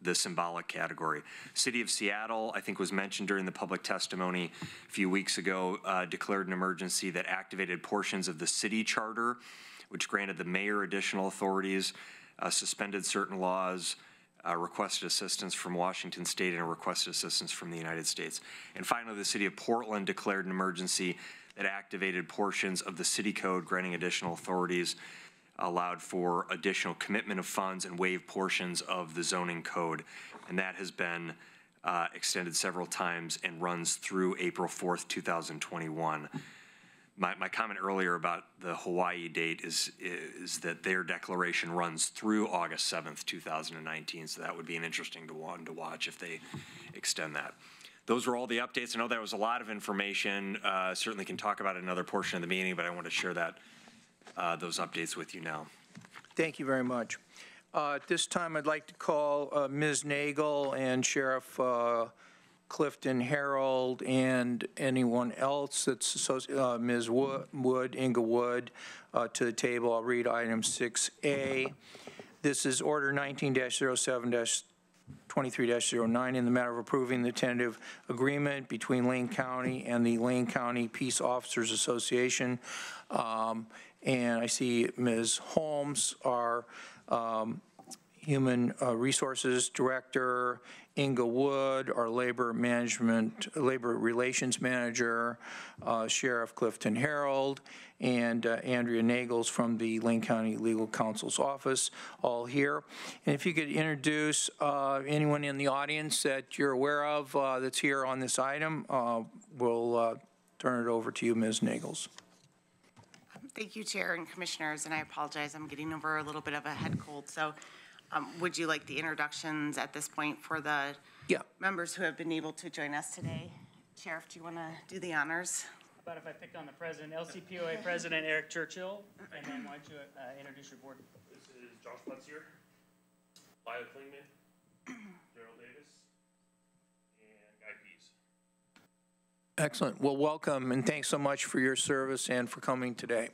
S15: the symbolic category. City of Seattle, I think was mentioned during the public testimony a few weeks ago, uh, declared an emergency that activated portions of the city charter, which granted the mayor additional authorities, uh, suspended certain laws, uh, requested assistance from Washington State and requested assistance from the United States. And finally, the city of Portland declared an emergency that activated portions of the city code granting additional authorities, allowed for additional commitment of funds and waived portions of the zoning code. And that has been uh, extended several times and runs through April 4th, 2021 my, my comment earlier about the Hawaii date is, is that their declaration runs through August 7th, 2019. So that would be an interesting to one to watch if they extend that. Those were all the updates. I know that was a lot of information. Uh, certainly can talk about another portion of the meeting, but I want to share that uh, those updates with you now.
S1: Thank you very much. Uh, at this time, I'd like to call uh, Ms. Nagel and Sheriff uh, Clifton Harrold and anyone else that's associated, uh, Ms. Wood, Inga Wood, uh, to the table. I'll read item 6A. This is order 19-07-23-09 in the matter of approving the tentative agreement between Lane County and the Lane County Peace Officers Association. Um, and I see Ms. Holmes, our um, Human uh, Resources Director, Inga Wood, our Labor Management, Labor Relations Manager, uh, Sheriff Clifton Harrold, and uh, Andrea Nagels from the Lane County Legal Counsel's Office, all here. And if you could introduce uh, anyone in the audience that you're aware of uh, that's here on this item, uh, we'll uh, turn it over to you, Ms. Nagels.
S17: Thank you, Chair and Commissioners, and I apologize, I'm getting over a little bit of a head cold, so um, Would you like the introductions at this point for the
S1: Yeah.
S17: members who have been able to join us today? Sheriff, do you want to do the honors?
S18: about if I pick on the president, LCPOA President Eric Churchill, and then why don't you uh, introduce your board?
S8: This is Josh Butzier, Lila Klingman, Gerald Davis, and Guy Pease.
S1: Excellent. Well, welcome, and thanks so much for your service and for coming today.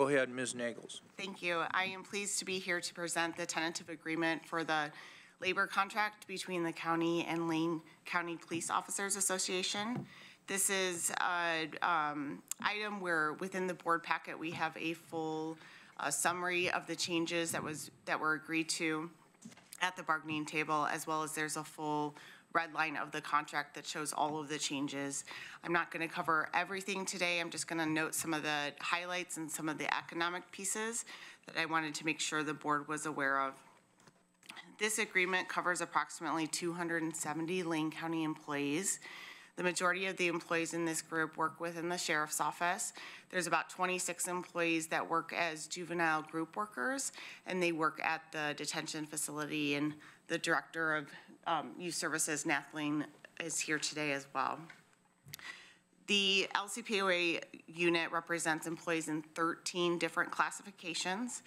S1: Go ahead, Ms. Nagels.
S17: Thank you. I am pleased to be here to present the tentative agreement for the labor contract between the county and Lane County Police Officers Association. This is an item where within the board packet, we have a full uh, summary of the changes that was, that were agreed to at the bargaining table, as well as there's a full red line of the contract that shows all of the changes. I'm not going to cover everything today. I'm just going to note some of the highlights and some of the economic pieces that I wanted to make sure the board was aware of. This agreement covers approximately 270 Lane County employees. The majority of the employees in this group work within the sheriff's office. There's about 26 employees that work as juvenile group workers, and they work at the detention facility. And the director of um, youth services, Nathleen, is here today as well. The LCPOA unit represents employees in 13 different classifications.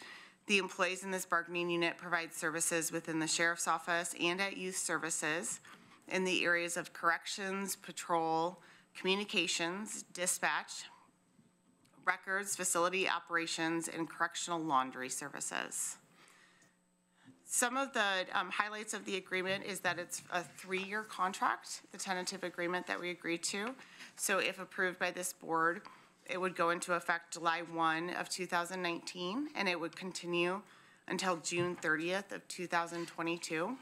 S17: The employees in this bargaining unit provide services within the sheriff's office and at youth services in the areas of corrections, patrol, communications, dispatch, records, facility operations, and correctional laundry services. Some of the um, highlights of the agreement is that it's a three-year contract, the tentative agreement that we agreed to. So if approved by this board, it would go into effect July 1 of 2019, and it would continue until June 30th of 2022.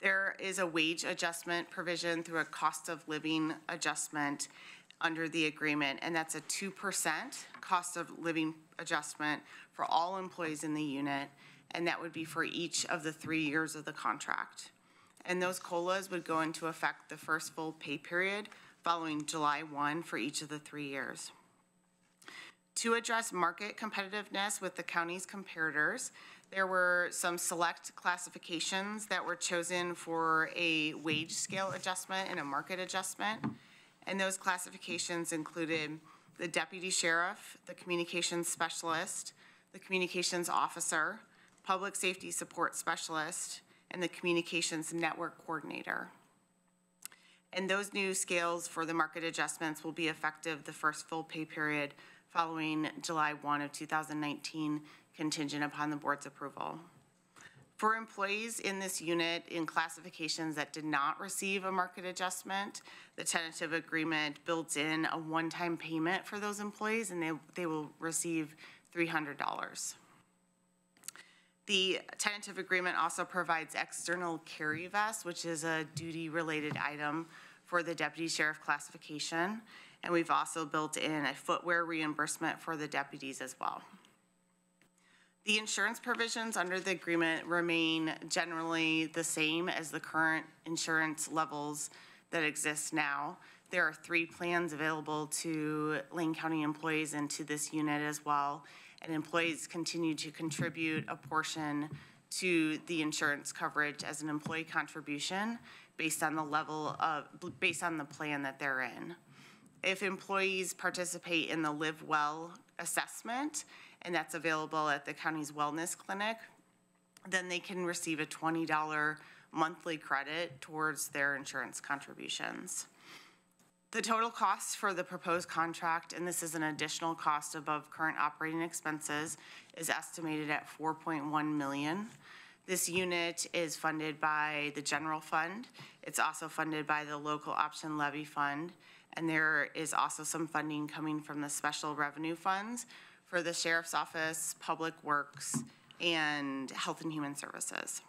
S17: There is a wage adjustment provision through a cost of living adjustment under the agreement, and that's a 2% cost of living adjustment for all employees in the unit, and that would be for each of the three years of the contract. And those COLAs would go into effect the first full pay period following July 1 for each of the three years. To address market competitiveness with the county's comparators, there were some select classifications that were chosen for a wage scale adjustment and a market adjustment. And those classifications included the deputy sheriff, the communications specialist, the communications officer, public safety support specialist, and the communications network coordinator. And those new scales for the market adjustments will be effective the first full pay period following July 1 of 2019, contingent upon the board's approval. For employees in this unit in classifications that did not receive a market adjustment, the tentative agreement builds in a one-time payment for those employees and they, they will receive $300. The tentative agreement also provides external carry vest, which is a duty-related item for the deputy sheriff classification. And we've also built in a footwear reimbursement for the deputies as well. The insurance provisions under the agreement remain generally the same as the current insurance levels that exist now. There are three plans available to Lane County employees and to this unit as well and employees continue to contribute a portion to the insurance coverage as an employee contribution based on the level of, based on the plan that they're in. If employees participate in the Live Well assessment, and that's available at the county's wellness clinic, then they can receive a $20 monthly credit towards their insurance contributions. The total cost for the proposed contract, and this is an additional cost above current operating expenses, is estimated at 4.1 million. This unit is funded by the general fund. It's also funded by the local option levy fund. And there is also some funding coming from the special revenue funds for the sheriff's office, public works, and health and human services.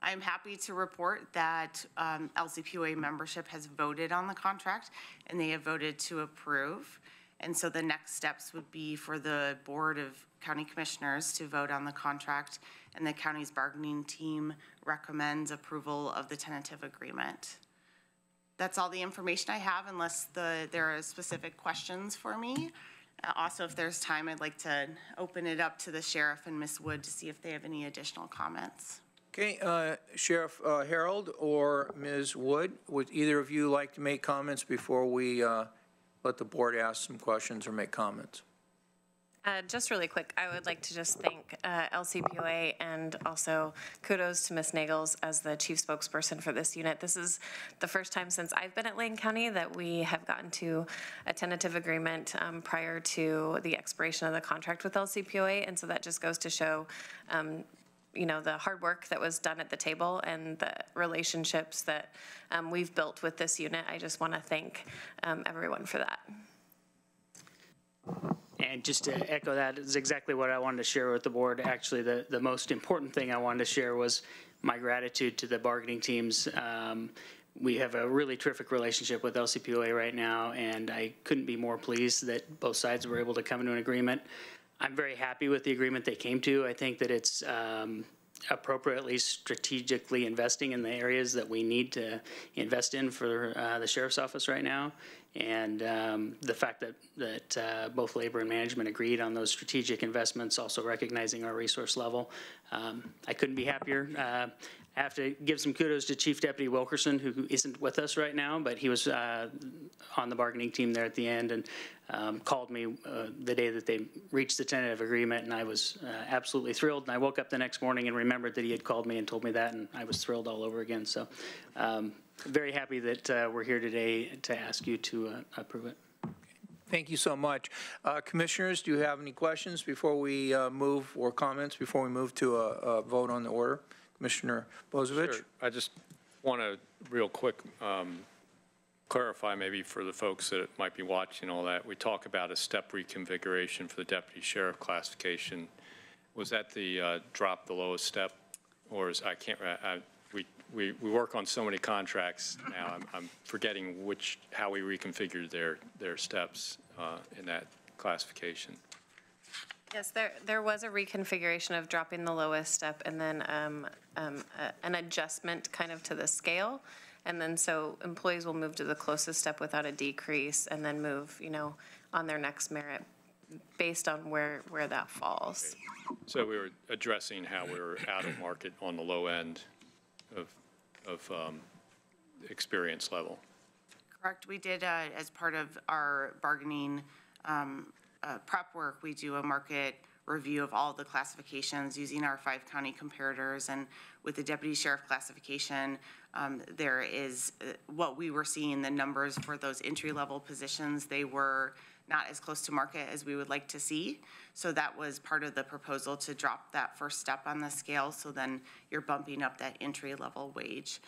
S17: I am happy to report that um, LCPOA membership has voted on the contract and they have voted to approve. And so the next steps would be for the Board of County Commissioners to vote on the contract and the county's bargaining team recommends approval of the tentative agreement. That's all the information I have unless the, there are specific questions for me. Uh, Also, if there's time, I'd like to open it up to the sheriff and Ms. Wood to see if they have any additional comments.
S1: Okay, uh, Sheriff uh, Harrold or Ms. Wood, would either of you like to make comments before we uh, let the board ask some questions or make comments.
S19: Uh, Just really quick, I would like to just thank uh, LCPOA and also kudos to Ms. Nagels as the chief spokesperson for this unit. This is the first time since I've been at Lane County that we have gotten to a tentative agreement um, prior to the expiration of the contract with LCPOA. And so that just goes to show, um, you know, the hard work that was done at the table and the relationships that um, we've built with this unit. I just want to thank um, everyone for that.
S18: And just to echo that is exactly what I wanted to share with the board. Actually, the, the most important thing I wanted to share was my gratitude to the bargaining teams. Um, we have a really terrific relationship with LCPOA right now, and I couldn't be more pleased that both sides were able to come to an agreement. I'm very happy with the agreement they came to. I think that it's um, appropriately strategically investing in the areas that we need to invest in for uh, the sheriff's office right now. And um, the fact that, that uh, both labor and management agreed on those strategic investments, also recognizing our resource level. Um, I couldn't be happier. Uh, I have to give some kudos to Chief Deputy Wilkerson, who isn't with us right now, but he was uh, on the bargaining team there at the end and um, called me uh, the day that they reached the tentative agreement, and I was uh, absolutely thrilled. And I woke up the next morning and remembered that he had called me and told me that, and I was thrilled all over again. So, um, very happy that uh, we're here today to ask you to uh, approve it.
S1: Thank you so much. Uh, Commissioners, do you have any questions before we uh, move, or comments before we move to a, a vote on the order? Commissioner Bozievich?
S16: Sure. I just want to, real quick, um, clarify maybe for the folks that might be watching all that. We talk about a step reconfiguration for the deputy sheriff classification. Was that the uh, drop the lowest step? Or is, I can't, I, we, we, we work on so many contracts now, I'm, I'm forgetting which, how we reconfigured their, their steps uh, in that classification.
S19: Yes, there, there was a reconfiguration of dropping the lowest step and then um, um, a- an adjustment kind of to the scale. And then so employees will move to the closest step without a decrease and then move, you know, on their next merit based on where, where that falls.
S16: So we were addressing how we were out of market on the low end of, of um, experience level.
S17: Correct. We did, uh, as part of our bargaining um, uh, prep work, we do a market review of all the classifications using our five county comparators. And with the deputy sheriff classification, um, there is, uh, what we were seeing, the numbers for those entry-level positions, they were not as close to market as we would like to see. So that was part of the proposal to drop that first step on the scale. So then you're bumping up that entry-level wage.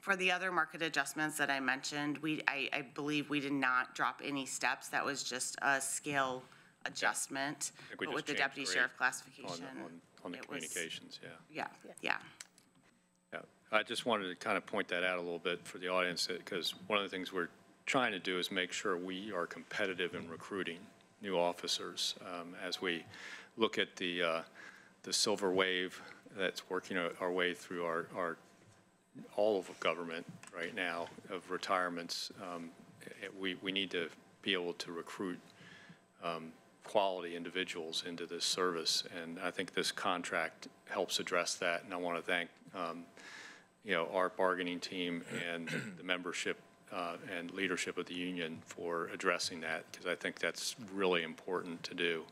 S17: For the other market adjustments that I mentioned, we, I, I believe we did not drop any steps. That was just a scale adjustment.
S16: I think we
S17: But with the
S16: changed
S17: deputy
S16: grade
S17: sheriff
S16: on-
S17: classification.
S16: on- On the
S17: it was-
S16: communications, yeah.
S17: Yeah, yeah.
S16: Yeah, I just wanted to kind of point that out a little bit for the audience, because one of the things we're trying to do is make sure we are competitive in recruiting new officers um, as we look at the, uh, the silver wave that's working our- our way through our, our, all of government right now of retirements. um, eh, We, we need to be able to recruit um, quality individuals into this service, and I think this contract helps address that, and I want to thank, um, you know, our bargaining team and the membership uh, and leadership of the union for addressing that, because I think that's really important to do.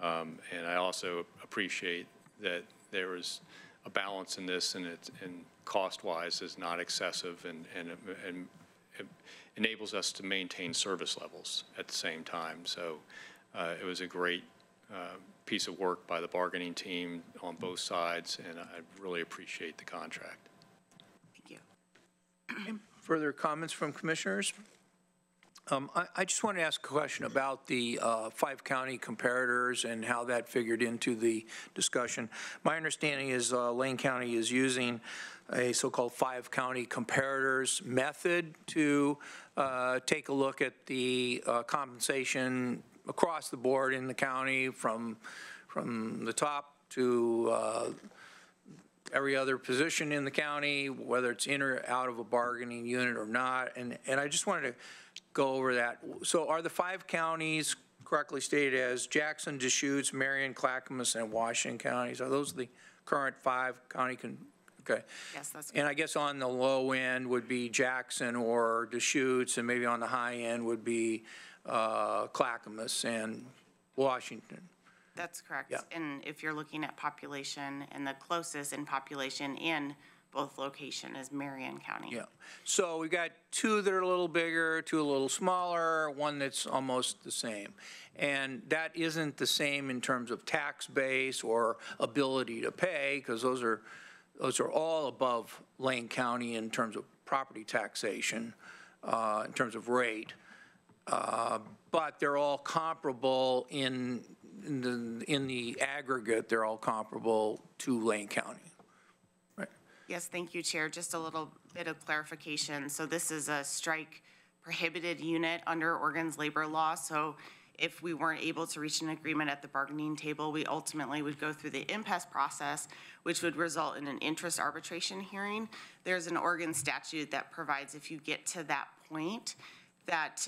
S16: Um, And I also appreciate that there is a balance in this, and it, and cost-wise is not excessive, and, and, and enables us to maintain service levels at the same time. So uh, it was a great uh, piece of work by the bargaining team on both sides, and I really appreciate the contract. Thank you.
S1: Further comments from commissioners? Um, I, I just want to ask a question about the uh, five county comparators and how that figured into the discussion. My understanding is uh, Lane County is using a so-called five county comparators method to uh, take a look at the uh, compensation across the board in the county from, from the top to uh, every other position in the county, whether it's in or out of a bargaining unit or not. And, and I just wanted to go over that. So are the five counties correctly stated as Jackson, Deschutes, Marion, Clackamas, and Washington counties? Are those the current five county con- Okay.
S17: Yes, that's
S1: And I guess on the low end would be Jackson or Deschutes, and maybe on the high end would be uh, Clackamas and Washington.
S17: That's correct.
S1: Yeah.
S17: And if you're looking at population, and the closest in population in both location is Marion County.
S1: Yeah. So we've got two that are a little bigger, two a little smaller, one that's almost the same. And that isn't the same in terms of tax base or ability to pay, because those are, those are all above Lane County in terms of property taxation, uh, in terms of rate. Uh, But they're all comparable in, in the, in the aggregate, they're all comparable to Lane County. Right.
S17: Yes, thank you, Chair. Just a little bit of clarification. So this is a strike prohibited unit under Oregon's labor law. So if we weren't able to reach an agreement at the bargaining table, we ultimately would go through the impasse process, which would result in an interest arbitration hearing. There's an Oregon statute that provides if you get to that point, that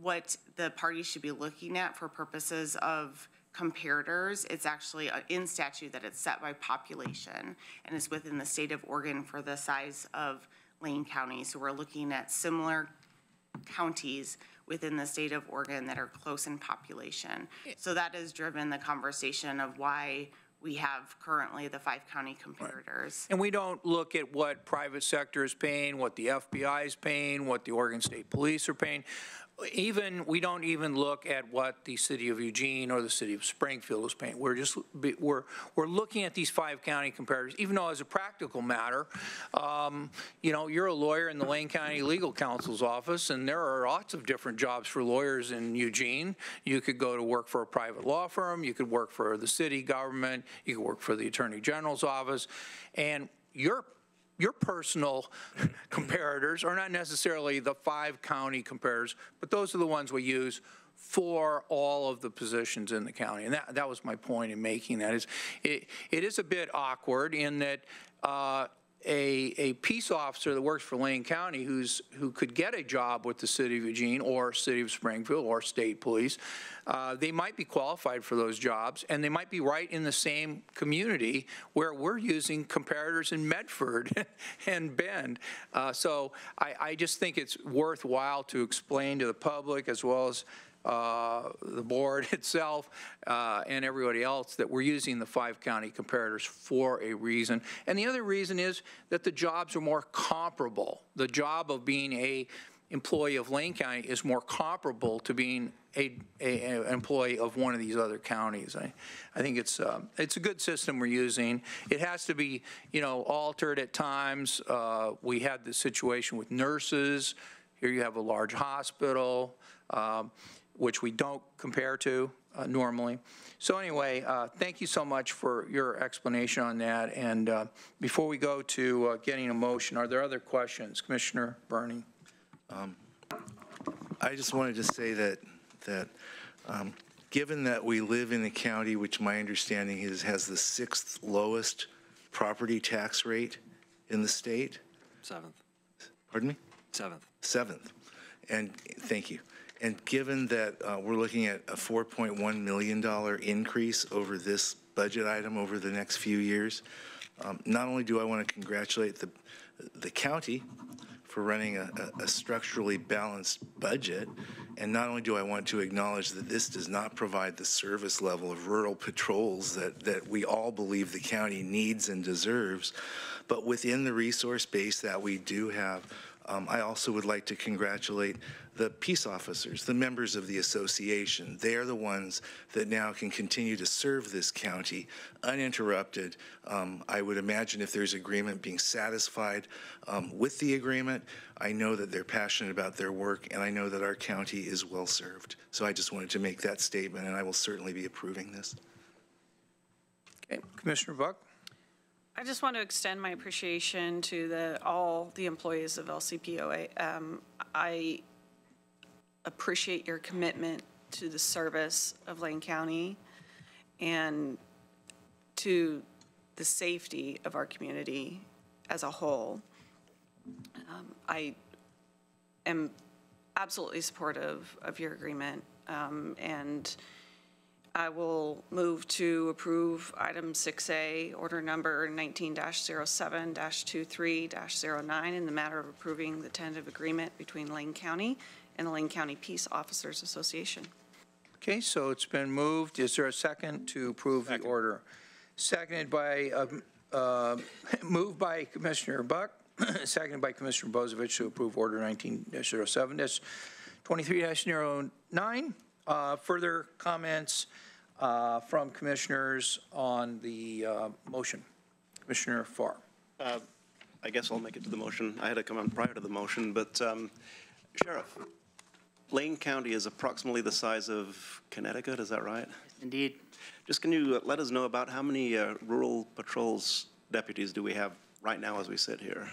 S17: what the parties should be looking at for purposes of comparators, it's actually uh, in statute that it's set by population and is within the state of Oregon for the size of Lane County. So we're looking at similar counties within the state of Oregon that are close in population. So that has driven the conversation of why we have currently the five county comparators.
S1: And we don't look at what private sector is paying, what the FBI is paying, what the Oregon State Police are paying. Even, we don't even look at what the city of Eugene or the city of Springfield is paying. We're just, we're, we're looking at these five county comparators, even though as a practical matter, um, you know, you're a lawyer in the Lane County Legal Counsel's office, and there are lots of different jobs for lawyers in Eugene. You could go to work for a private law firm, you could work for the city government, you could work for the Attorney General's office, and your your personal comparators are not necessarily the five county comparators, but those are the ones we use for all of the positions in the county. And that, that was my point in making that is it, it is a bit awkward in that uh, a, a peace officer that works for Lane County who's, who could get a job with the city of Eugene or city of Springfield or state police, uh, they might be qualified for those jobs and they might be right in the same community where we're using comparators in Medford and Bend. Uh, so I, I just think it's worthwhile to explain to the public as well as uh, the board itself, uh, and everybody else, that we're using the five county comparators for a reason. And the other reason is that the jobs are more comparable. The job of being a employee of Lane County is more comparable to being a, a, a employee of one of these other counties. I, I think it's, um, it's a good system we're using. It has to be, you know, altered at times. Uh, we had the situation with nurses. Here you have a large hospital. Um, which we don't compare to uh, normally. So anyway, uh, thank you so much for your explanation on that. And uh, before we go to uh, getting a motion, are there other questions? Commissioner Berney?
S14: Um, I just wanted to say that, that um, given that we live in a county which my understanding is has the sixth lowest property tax rate in the state,
S15: Seventh.
S14: pardon me?
S15: Seventh.
S14: Seventh. And, thank you. And given that uh, we're looking at a $4.1 million increase over this budget item over the next few years, um, not only do I want to congratulate the, the county for running a, a- structurally balanced budget, and not only do I want to acknowledge that this does not provide the service level of rural patrols that, that we all believe the county needs and deserves, but within the resource base that we do have, um, I also would like to congratulate the peace officers, the members of the association. They are the ones that now can continue to serve this county uninterrupted. Um, I would imagine if there's agreement, being satisfied um, with the agreement. I know that they're passionate about their work, and I know that our county is well served. So I just wanted to make that statement, and I will certainly be approving this.
S1: Okay, Commissioner Buch?
S12: I just want to extend my appreciation to the, all the employees of LCPOA. Um, I appreciate your commitment to the service of Lane County and to the safety of our community as a whole. Um, I am absolutely supportive of your agreement, um, and I will move to approve item 6A, order number 19-07-23-09, in the matter of approving the tentative agreement between Lane County and the Lane County Peace Officers Association.
S1: Okay, so it's been moved. Is there a second to approve the order? Seconded by, um, uh, moved by Commissioner Buch, seconded by Commissioner Bozievich to approve Order 19-07-23-09. Uh, Further comments uh, from commissioners on the uh, motion? Commissioner Farr.
S13: Uh, I guess I'll make it to the motion. I had to come on prior to the motion, but um, Sheriff, Lane County is approximately the size of Connecticut, is that right?
S18: Indeed.
S13: Just can you let us know about how many uh, rural patrols deputies do we have right now as we sit here?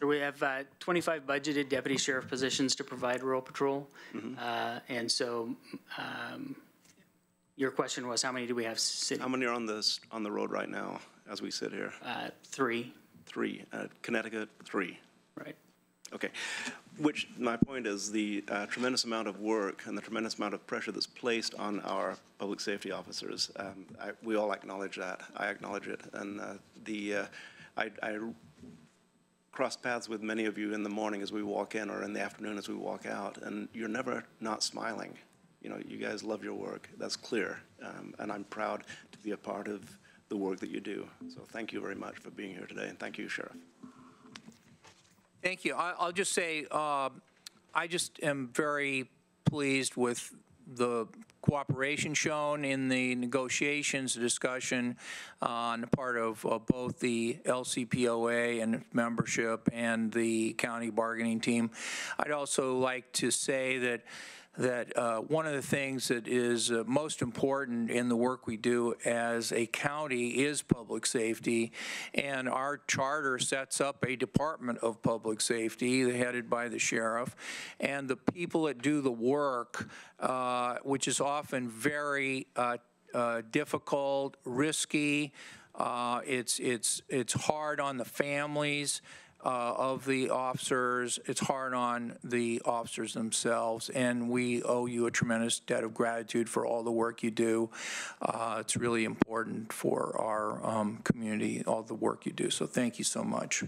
S18: We have uh, 25 budgeted deputy sheriff positions to provide rural patrol. Uh, And so um, your question was, how many do we have sitting?
S13: How many are on this, on the road right now as we sit here?
S18: Uh, Three.
S13: Three. Uh, Connecticut, three.
S18: Right.
S13: Okay. Which, my point is, the uh, tremendous amount of work and the tremendous amount of pressure that's placed on our public safety officers, um, I- we all acknowledge that. I acknowledge it. And uh, the, uh, I I cross paths with many of you in the morning as we walk in or in the afternoon as we walk out, and you're never not smiling. You know, you guys love your work. That's clear. Um, And I'm proud to be a part of the work that you do. So thank you very much for being here today, and thank you, Sheriff.
S1: Thank you. I- I'll just say, uh, I just am very pleased with the cooperation shown in the negotiations, the discussion uh, on the part of uh, both the LCPOA and membership and the county bargaining team. I'd also like to say that that uh, one of the things that is uh, most important in the work we do as a county is public safety, and our charter sets up a Department of Public Safety headed by the sheriff, and the people that do the work, uh, which is often very uh, uh, difficult, risky, uh, it's it's it's hard on the families uh, of the officers. It's hard on the officers themselves, and we owe you a tremendous debt of gratitude for all the work you do. Uh, It's really important for our um, community, all the work you do, so thank you so much.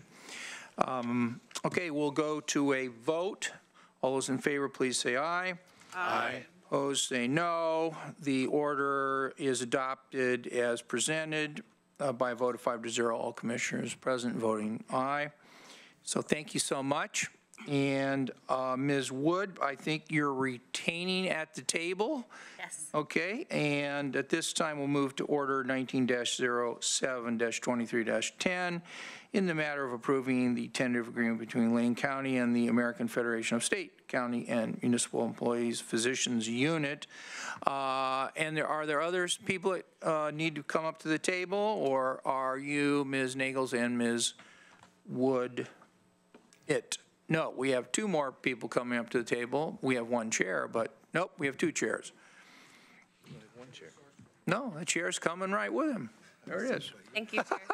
S1: Um, Okay, we'll go to a vote. All those in favor, please say aye. Aye. Opposed, say no. The order is adopted as presented uh, by a vote of five to zero. All commissioners present voting aye. So thank you so much. And uh, Ms. Wood, I think you're retaining at the table?
S19: Yes.
S1: Okay, and at this time, we'll move to Order 19-07-23-10 in the matter of approving the tentative agreement between Lane County and the American Federation of State, County, and Municipal Employees Physicians Unit. Uh, And there, are there others, people that uh, need to come up to the table, or are you, Ms. Nagels and Ms. Wood, it? No, we have two more people coming up to the table. We have one chair, but nope, we have two chairs.
S14: One chair.
S1: No, the chair's coming right with him. There it is.
S19: Thank you, Chair.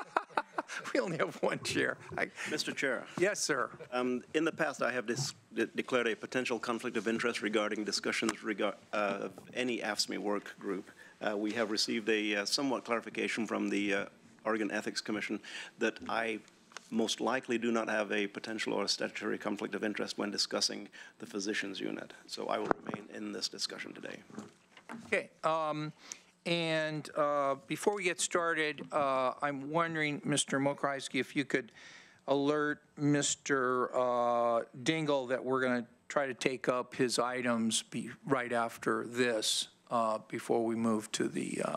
S1: We only have one chair. I-
S13: Mr. Chair.
S1: Yes, sir.
S13: Um, In the past, I have de- declared a potential conflict of interest regarding discussions regard, uh, of any AFSCME work group. Uh, We have received a uh, somewhat clarification from the uh, Oregon Ethics Commission that I most likely do not have a potential or a statutory conflict of interest when discussing the physicians unit. So I will remain in this discussion today.
S1: Okay, um, and uh, before we get started, uh, I'm wondering, Mr. Mokrohisky, if you could alert Mr. uh, Dingle that we're going to try to take up his items be- right after this, uh, before we move to the, uh,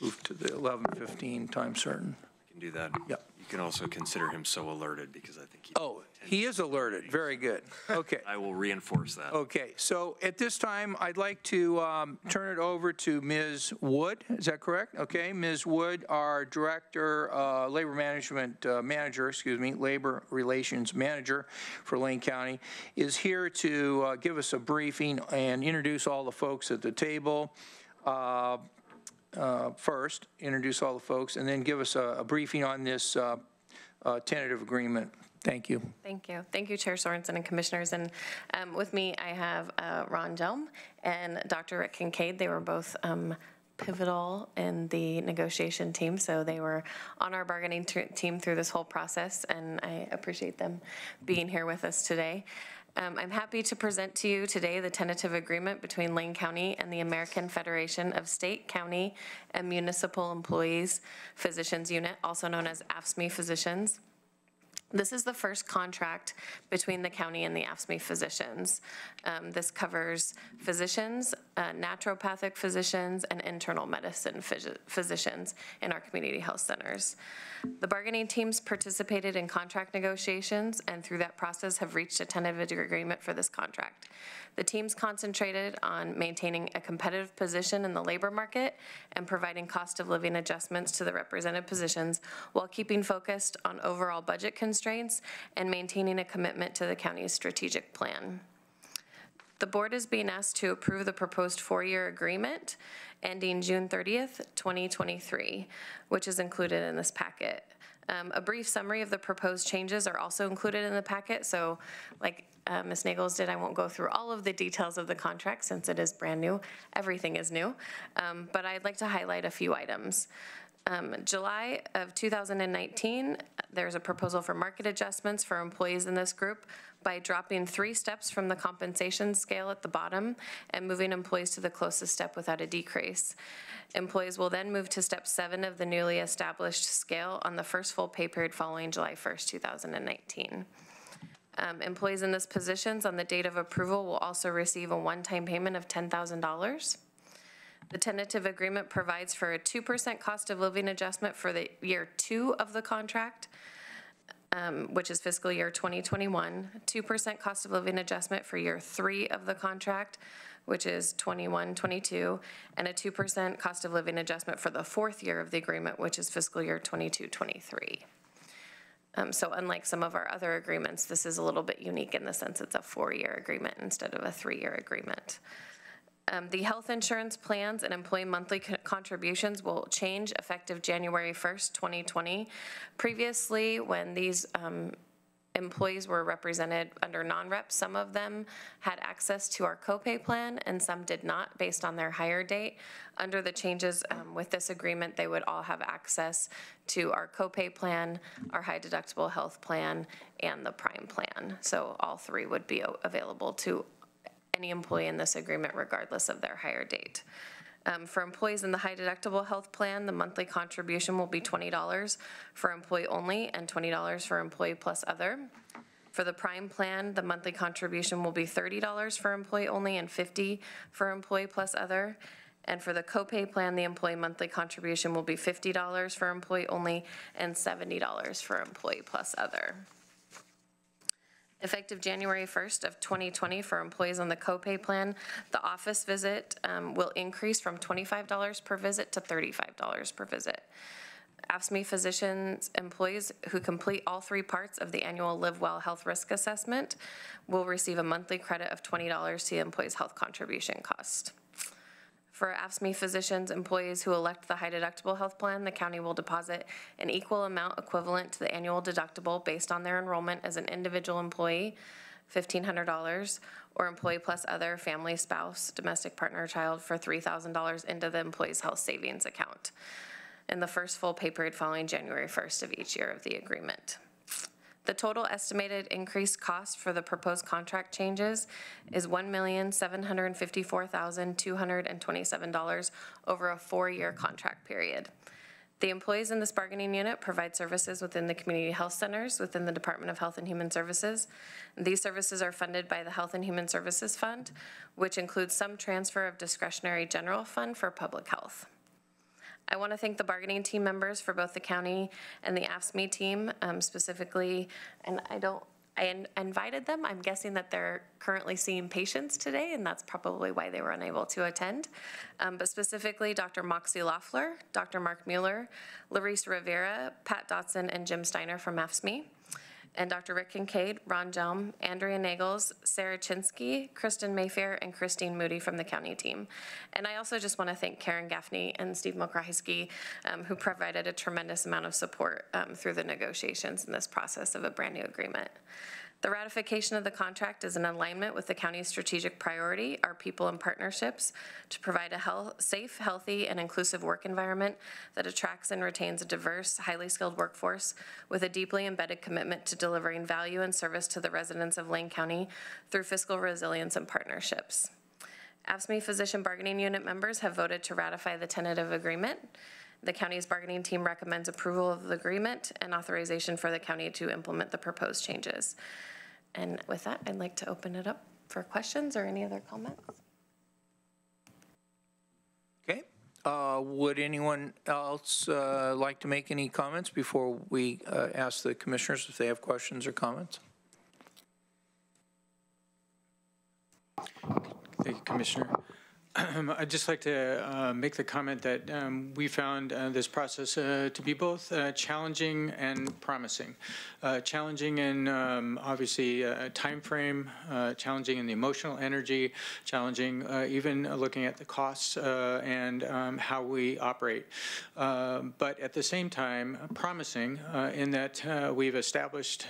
S1: move to the 11:15 time certain.
S15: I can do that.
S1: Yep.
S15: You can also consider him so alerted because I think he.
S1: Oh, he is alerted, very good. Okay.
S15: I will reinforce that.
S1: Okay, so at this time, I'd like to um, turn it over to Ms. Wood, is that correct? Okay, Ms. Wood, our Director, uh, Labor Management uh, Manager, excuse me, Labor Relations Manager for Lane County, is here to uh, give us a briefing and introduce all the folks at the table. Uh, First, introduce all the folks, and then give us a a briefing on this uh, uh, tentative agreement Thank you.
S19: Thank you. Thank you, Chair Sorenson and Commissioners. And um, with me, I have uh, Ron Jelm and Dr. Rick Kincaid. They were both um, pivotal in the negotiation team, so they were on our bargaining team through this whole process, and I appreciate them being here with us today. Um, I'm happy to present to you today the tentative agreement between Lane County and the American Federation of State, County, and Municipal Employees Physicians Unit, also known as AFSCME Physicians. This is the first contract between the county and the AFSCME physicians. Um, This covers physicians, uh, naturopathic physicians, and internal medicine phys- physicians in our community health centers. The bargaining teams participated in contract negotiations and through that process have reached a tentative agreement for this contract. The teams concentrated on maintaining a competitive position in the labor market and providing cost of living adjustments to the represented positions while keeping focused on overall budget constraints and maintaining a commitment to the county's strategic plan. The board is being asked to approve the proposed four-year agreement ending June 30th, 2023, which is included in this packet. Um, A brief summary of the proposed changes are also included in the packet, so like uh, Ms. Nagels did, I won't go through all of the details of the contract since it is brand new. Everything is new. Um, But I'd like to highlight a few items. Um, July of 2019, there's a proposal for market adjustments for employees in this group by dropping three steps from the compensation scale at the bottom and moving employees to the closest step without a decrease. Employees will then move to step seven of the newly established scale on the first full pay period following July 1st, 2019. Um, Employees in this positions on the date of approval will also receive a one-time payment of $10,000. The tentative agreement provides for a 2% cost of living adjustment for the year two of the contract, um, which is fiscal year 2021, 2% cost of living adjustment for year three of the contract, which is 21, 22, and a 2% cost of living adjustment for the fourth year of the agreement, which is fiscal year 22, 23. Um, So unlike some of our other agreements, this is a little bit unique in the sense it's a four-year agreement instead of a three-year agreement. Um, The health insurance plans and employee monthly co- contributions will change effective January 1st, 2020. Previously, when these um, employees were represented under non-rep, some of them had access to our copay plan and some did not based on their hire date. Under the changes um, with this agreement, they would all have access to our copay plan, our high deductible health plan, and the prime plan. So all three would be available to any employee in this agreement regardless of their hire date. Um, For employees in the high deductible health plan, the monthly contribution will be $20 for employee only and $20 for employee plus other. For the prime plan, the monthly contribution will be $30 for employee only and 50 for employee plus other. And for the copay plan, the employee monthly contribution will be $50 for employee only and $70 for employee plus other. Effective January 1st of 2020 for employees on the copay plan, the office visit um, will increase from $25 per visit to $35 per visit. AFSCME physicians, employees who complete all three parts of the annual Live Well Health Risk Assessment will receive a monthly credit of $20 to the employee's health contribution cost. For AFSCME physicians, employees who elect the high deductible health plan, the county will deposit an equal amount equivalent to the annual deductible based on their enrollment as an individual employee, $1,500, or employee plus other, family, spouse, domestic partner, child, for $3,000 into the employee's health savings account in the first full pay period following January 1st of each year of the agreement. The total estimated increased cost for the proposed contract changes is $1,754,227 over a four-year contract period. The employees in this bargaining unit provide services within the community health centers within the Department of Health and Human Services. These services are funded by the Health and Human Services Fund, which includes some transfer of discretionary general fund for public health. I want to thank the bargaining team members for both the county and the AFSCME team um, specifically, and I don't, I in- invited them. I'm guessing that they're currently seeing patients today, and that's probably why they were unable to attend. Um, But specifically, Dr. Moxie Loeffler, Dr. Mark Mueller, Larice Rivera, Pat Dotson, and Jim Steiner from AFSCME. And Dr. Rick Kincaid, Ron Jelm, Andrea Nagels, Sarah Chinsky, Kristen Mayfair, and Christine Moody from the county team. And I also just want to thank Karen Gaffney and Steve Mokrohisky, um, who provided a tremendous amount of support um, through the negotiations in this process of a brand-new agreement. The ratification of the contract is in alignment with the county's strategic priority, our people and partnerships, to provide a health, safe, healthy, and inclusive work environment that attracts and retains a diverse, highly skilled workforce with a deeply embedded commitment to delivering value and service to the residents of Lane County through fiscal resilience and partnerships. AFSCME Physician Bargaining Unit members have voted to ratify the tentative agreement. The county's bargaining team recommends approval of the agreement and authorization for the county to implement the proposed changes. And with that, I'd like to open it up for questions or any other comments.
S1: Okay. Uh, Would anyone else uh, like to make any comments before we uh, ask the commissioners if they have questions or comments?
S20: Thank you, Commissioner. I'd just like to uh, make the comment that um, we found uh, this process uh, to be both uh, challenging and promising. Uh, challenging in um, obviously uh, time frame, challenging in the emotional energy, challenging even looking at the costs and um, how we operate. But at the same time, promising in that we've established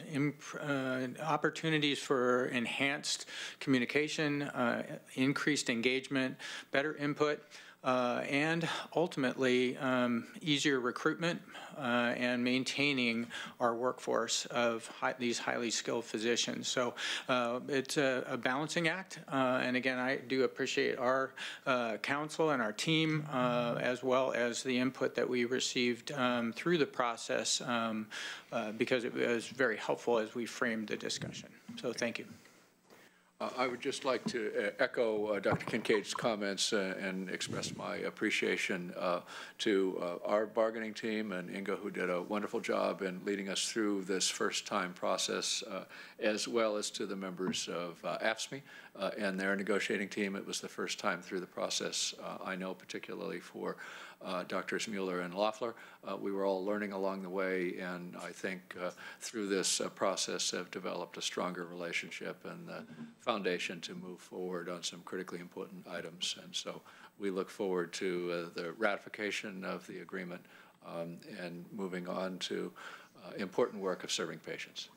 S20: opportunities for enhanced communication, increased engagement, better input, uh, and ultimately um, easier recruitment uh, and maintaining our workforce of high, these highly skilled physicians. So uh, it's a, a, balancing act. Uh, and again, I do appreciate our uh, counsel and our team uh, as well as the input that we received um, through the process um, because it was very helpful as we framed the discussion. So thank you.
S21: I would just like to uh, echo uh, Dr. Kincaid's comments uh, and express my appreciation to our bargaining team and Inga, who did a wonderful job in leading us through this first-time process, as well as to the members of AFSCME and their negotiating team. It was the first time through the process, I know particularly for uh, Drs. Mueller and Loeffler. Uh, we were all learning along the way, and I think uh, through this uh, process have developed a stronger relationship and the foundation to move forward on some critically important items. And so we look forward to the ratification of the agreement um, and moving on to important work of serving patients.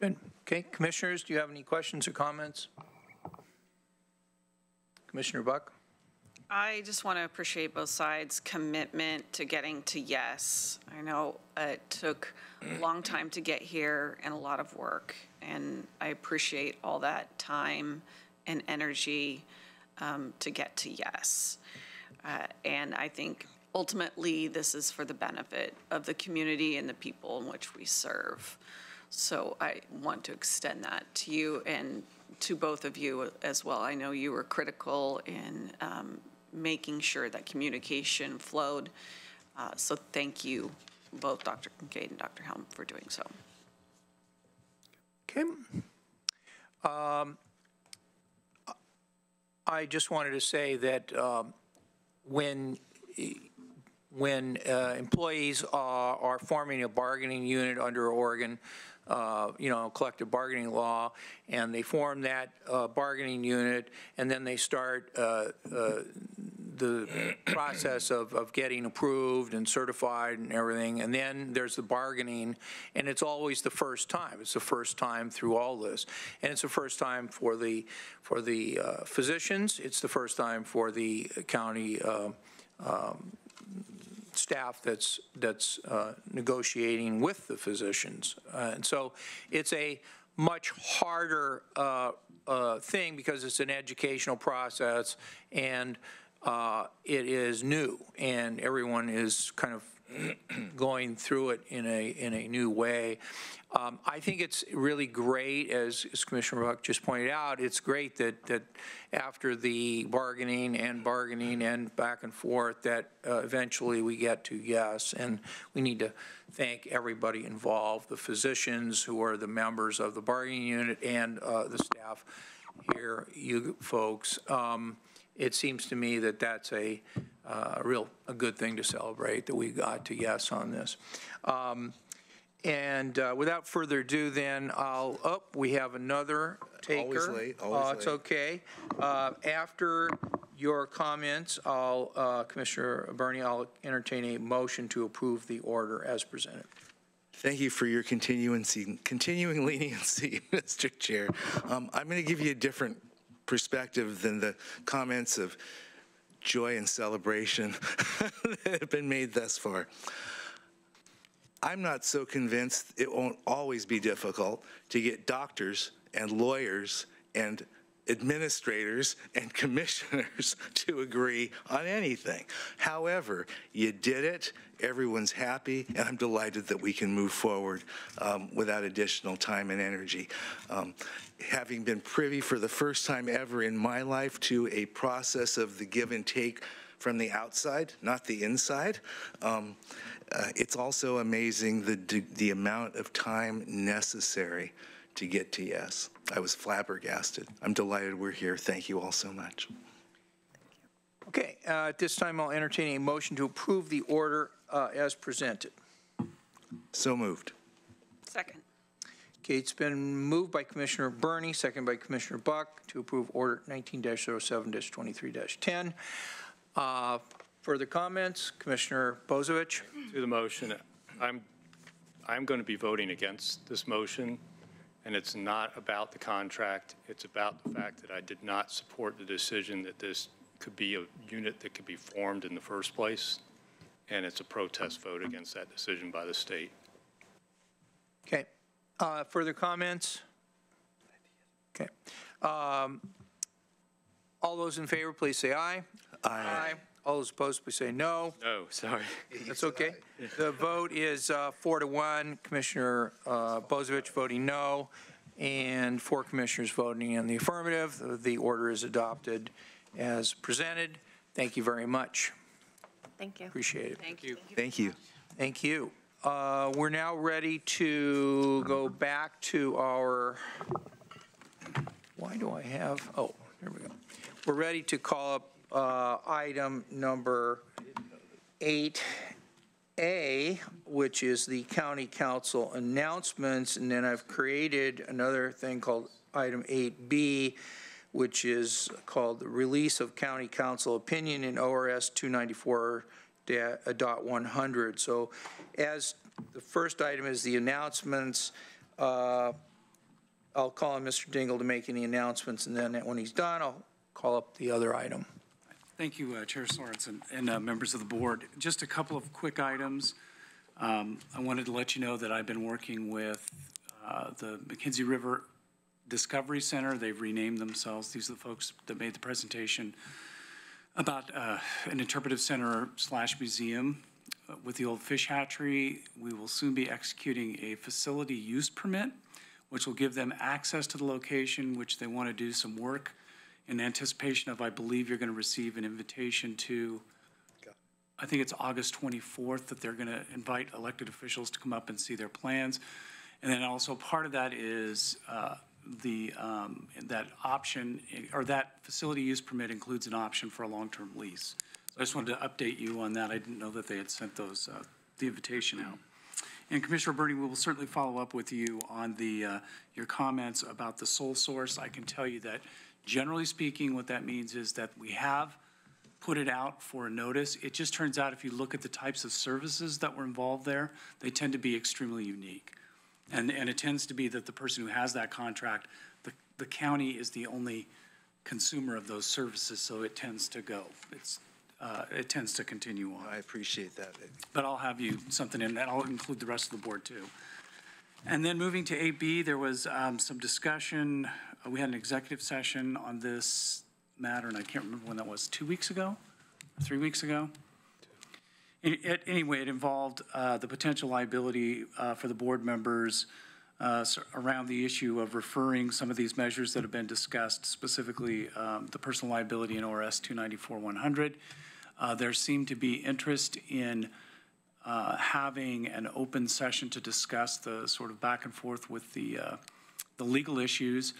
S1: Good. Okay, commissioners, do you have any questions or comments? Commissioner Buch?
S12: I just want to appreciate both sides' commitment to getting to yes. I know it took a long time to get here and a lot of work, and I appreciate all that time and energy um, to get to yes. Uh, and I think ultimately this is for the benefit of the community and the people in which we serve. So I want to extend that to you and to both of you as well. I know you were critical in um, making sure that communication flowed. Uh, so thank you, both Dr. Kincaid and Dr. Helm, for doing so.
S1: Okay. Um, I just wanted to say that um, when when uh, employees are, are, forming a bargaining unit under Oregon, uh, you know, collective bargaining law, and they form that uh, bargaining unit, and then they start uh, uh, the process of, of getting approved and certified and everything, and then there's the bargaining, and it's always the first time. It's the first time through all this, and it's the first time for the for the uh, physicians. It's the first time for the county. Uh, um, staff that's that's uh, negotiating with the physicians, uh, and so it's a much harder uh, uh thing because it's an educational process and uh, it is new, and everyone is kind of going through it in a in a new way. Um, I think it's really great, as, as, Commissioner Buch just pointed out, it's great that that after the bargaining and bargaining and back and forth, that uh, eventually we get to yes, and we need to thank everybody involved, the physicians who are the members of the bargaining unit and uh, the staff here, you folks. Um, it seems to me that that's a uh, real a good thing to celebrate that we got to yes on this. Um, And uh, without further ado, then, I'll, oh, we have another taker.
S14: Always late, always
S1: Uh, It's
S14: late.
S1: okay. Uh, After your comments, I'll, uh, Commissioner Berney, I'll entertain a motion to approve the order as presented.
S14: Thank you for your continuancy, continuing leniency, Mr. Chair. Um, I'm going to give you a different perspective than the comments of joy and celebration that have been made thus far. I'm not so convinced it won't always be difficult to get doctors and lawyers and administrators and commissioners to agree on anything. However, you did it, everyone's happy, and I'm delighted that we can move forward um, without additional time and energy. Um, having been privy for the first time ever in my life to a process of the give and take from the outside, not the inside. Um, uh, it's also amazing the, the amount of time necessary to get to yes. I was flabbergasted. I'm delighted we're here. Thank you all so much.
S1: Okay, uh, at this time, I'll entertain a motion to approve the order uh, as presented.
S14: So moved.
S12: Second.
S1: Okay, it's been moved by Commissioner Berney, second by Commissioner Buch, to approve Order 19-07-23-10. Uh, Further comments? Commissioner Bozievich?
S16: To the motion, I'm, I'm going to be voting against this motion, and it's not about the contract. It's about the fact that I did not support the decision that this could be a unit that could be formed in the first place, and it's a protest vote against that decision by the state.
S1: Okay. Uh, Further comments? Okay. Um, All those in favor, please say aye. Aye. All those opposed, please say no.
S16: No, sorry.
S1: That's okay. The vote is uh, four to one. Commissioner uh, Bozievich voting no, and four commissioners voting in the affirmative. The- The order is adopted as presented. Thank you very much.
S19: Thank you.
S1: Appreciate it.
S12: Thank you.
S14: Thank you.
S1: Thank you. Uh, We're now ready to go back to our, why do I have, oh, there we go. We're ready to call up uh, item number 8A, which is the county counsel announcements, and then I've created another thing called item 8B, which is called the release of county counsel opinion in ORS 294.100. So as the first item is the announcements, uh, I'll call on Mr. Dingle to make any announcements, and then when he's done, I'll call up the other item.
S22: Thank you, uh, Chair Sorenson and uh, members of the board. Just a couple of quick items. Um, I wanted to let you know that I've been working with uh, the McKenzie River Discovery Center. They've renamed themselves. These are the folks that made the presentation about uh, an interpretive center slash museum uh, with the old fish hatchery. We will soon be executing a facility use permit, which will give them access to the location, which they want to do some work in anticipation of, I believe you're going to receive an invitation to, I think it's August 24th, that they're going to invite elected officials to come up and see their plans. And then also part of that is uh, the, um, that option, or that facility use permit includes an option for a long-term lease. So I just wanted to update you on that. I didn't know that they had sent those, uh, the invitation out. And Commissioner Berney, we will certainly follow up with you on the, uh, your comments about the sole source. I can tell you that generally speaking, what that means is that we have put it out for a notice. It just turns out if you look at the types of services that were involved there, they tend to be extremely unique. And, and it tends to be that the person who has that contract, the, the county is the only consumer of those services, so it tends to go. It's, uh, it tends to continue on.
S14: I appreciate that.
S22: But I'll have you something in, that. I'll include the rest of the board too. And then moving to 8B, there was um, some discussion, we had an executive session on this matter, and I can't remember when that was, two weeks ago? Three weeks ago? It- Anyway, it involved uh, the potential liability uh, for the board members uh, around the issue of referring some of these measures that have been discussed, specifically um, the personal liability in ORS 294-100. Uh, There seemed to be interest in uh, having an open session to discuss the sort of back and forth with the, uh, the legal issues.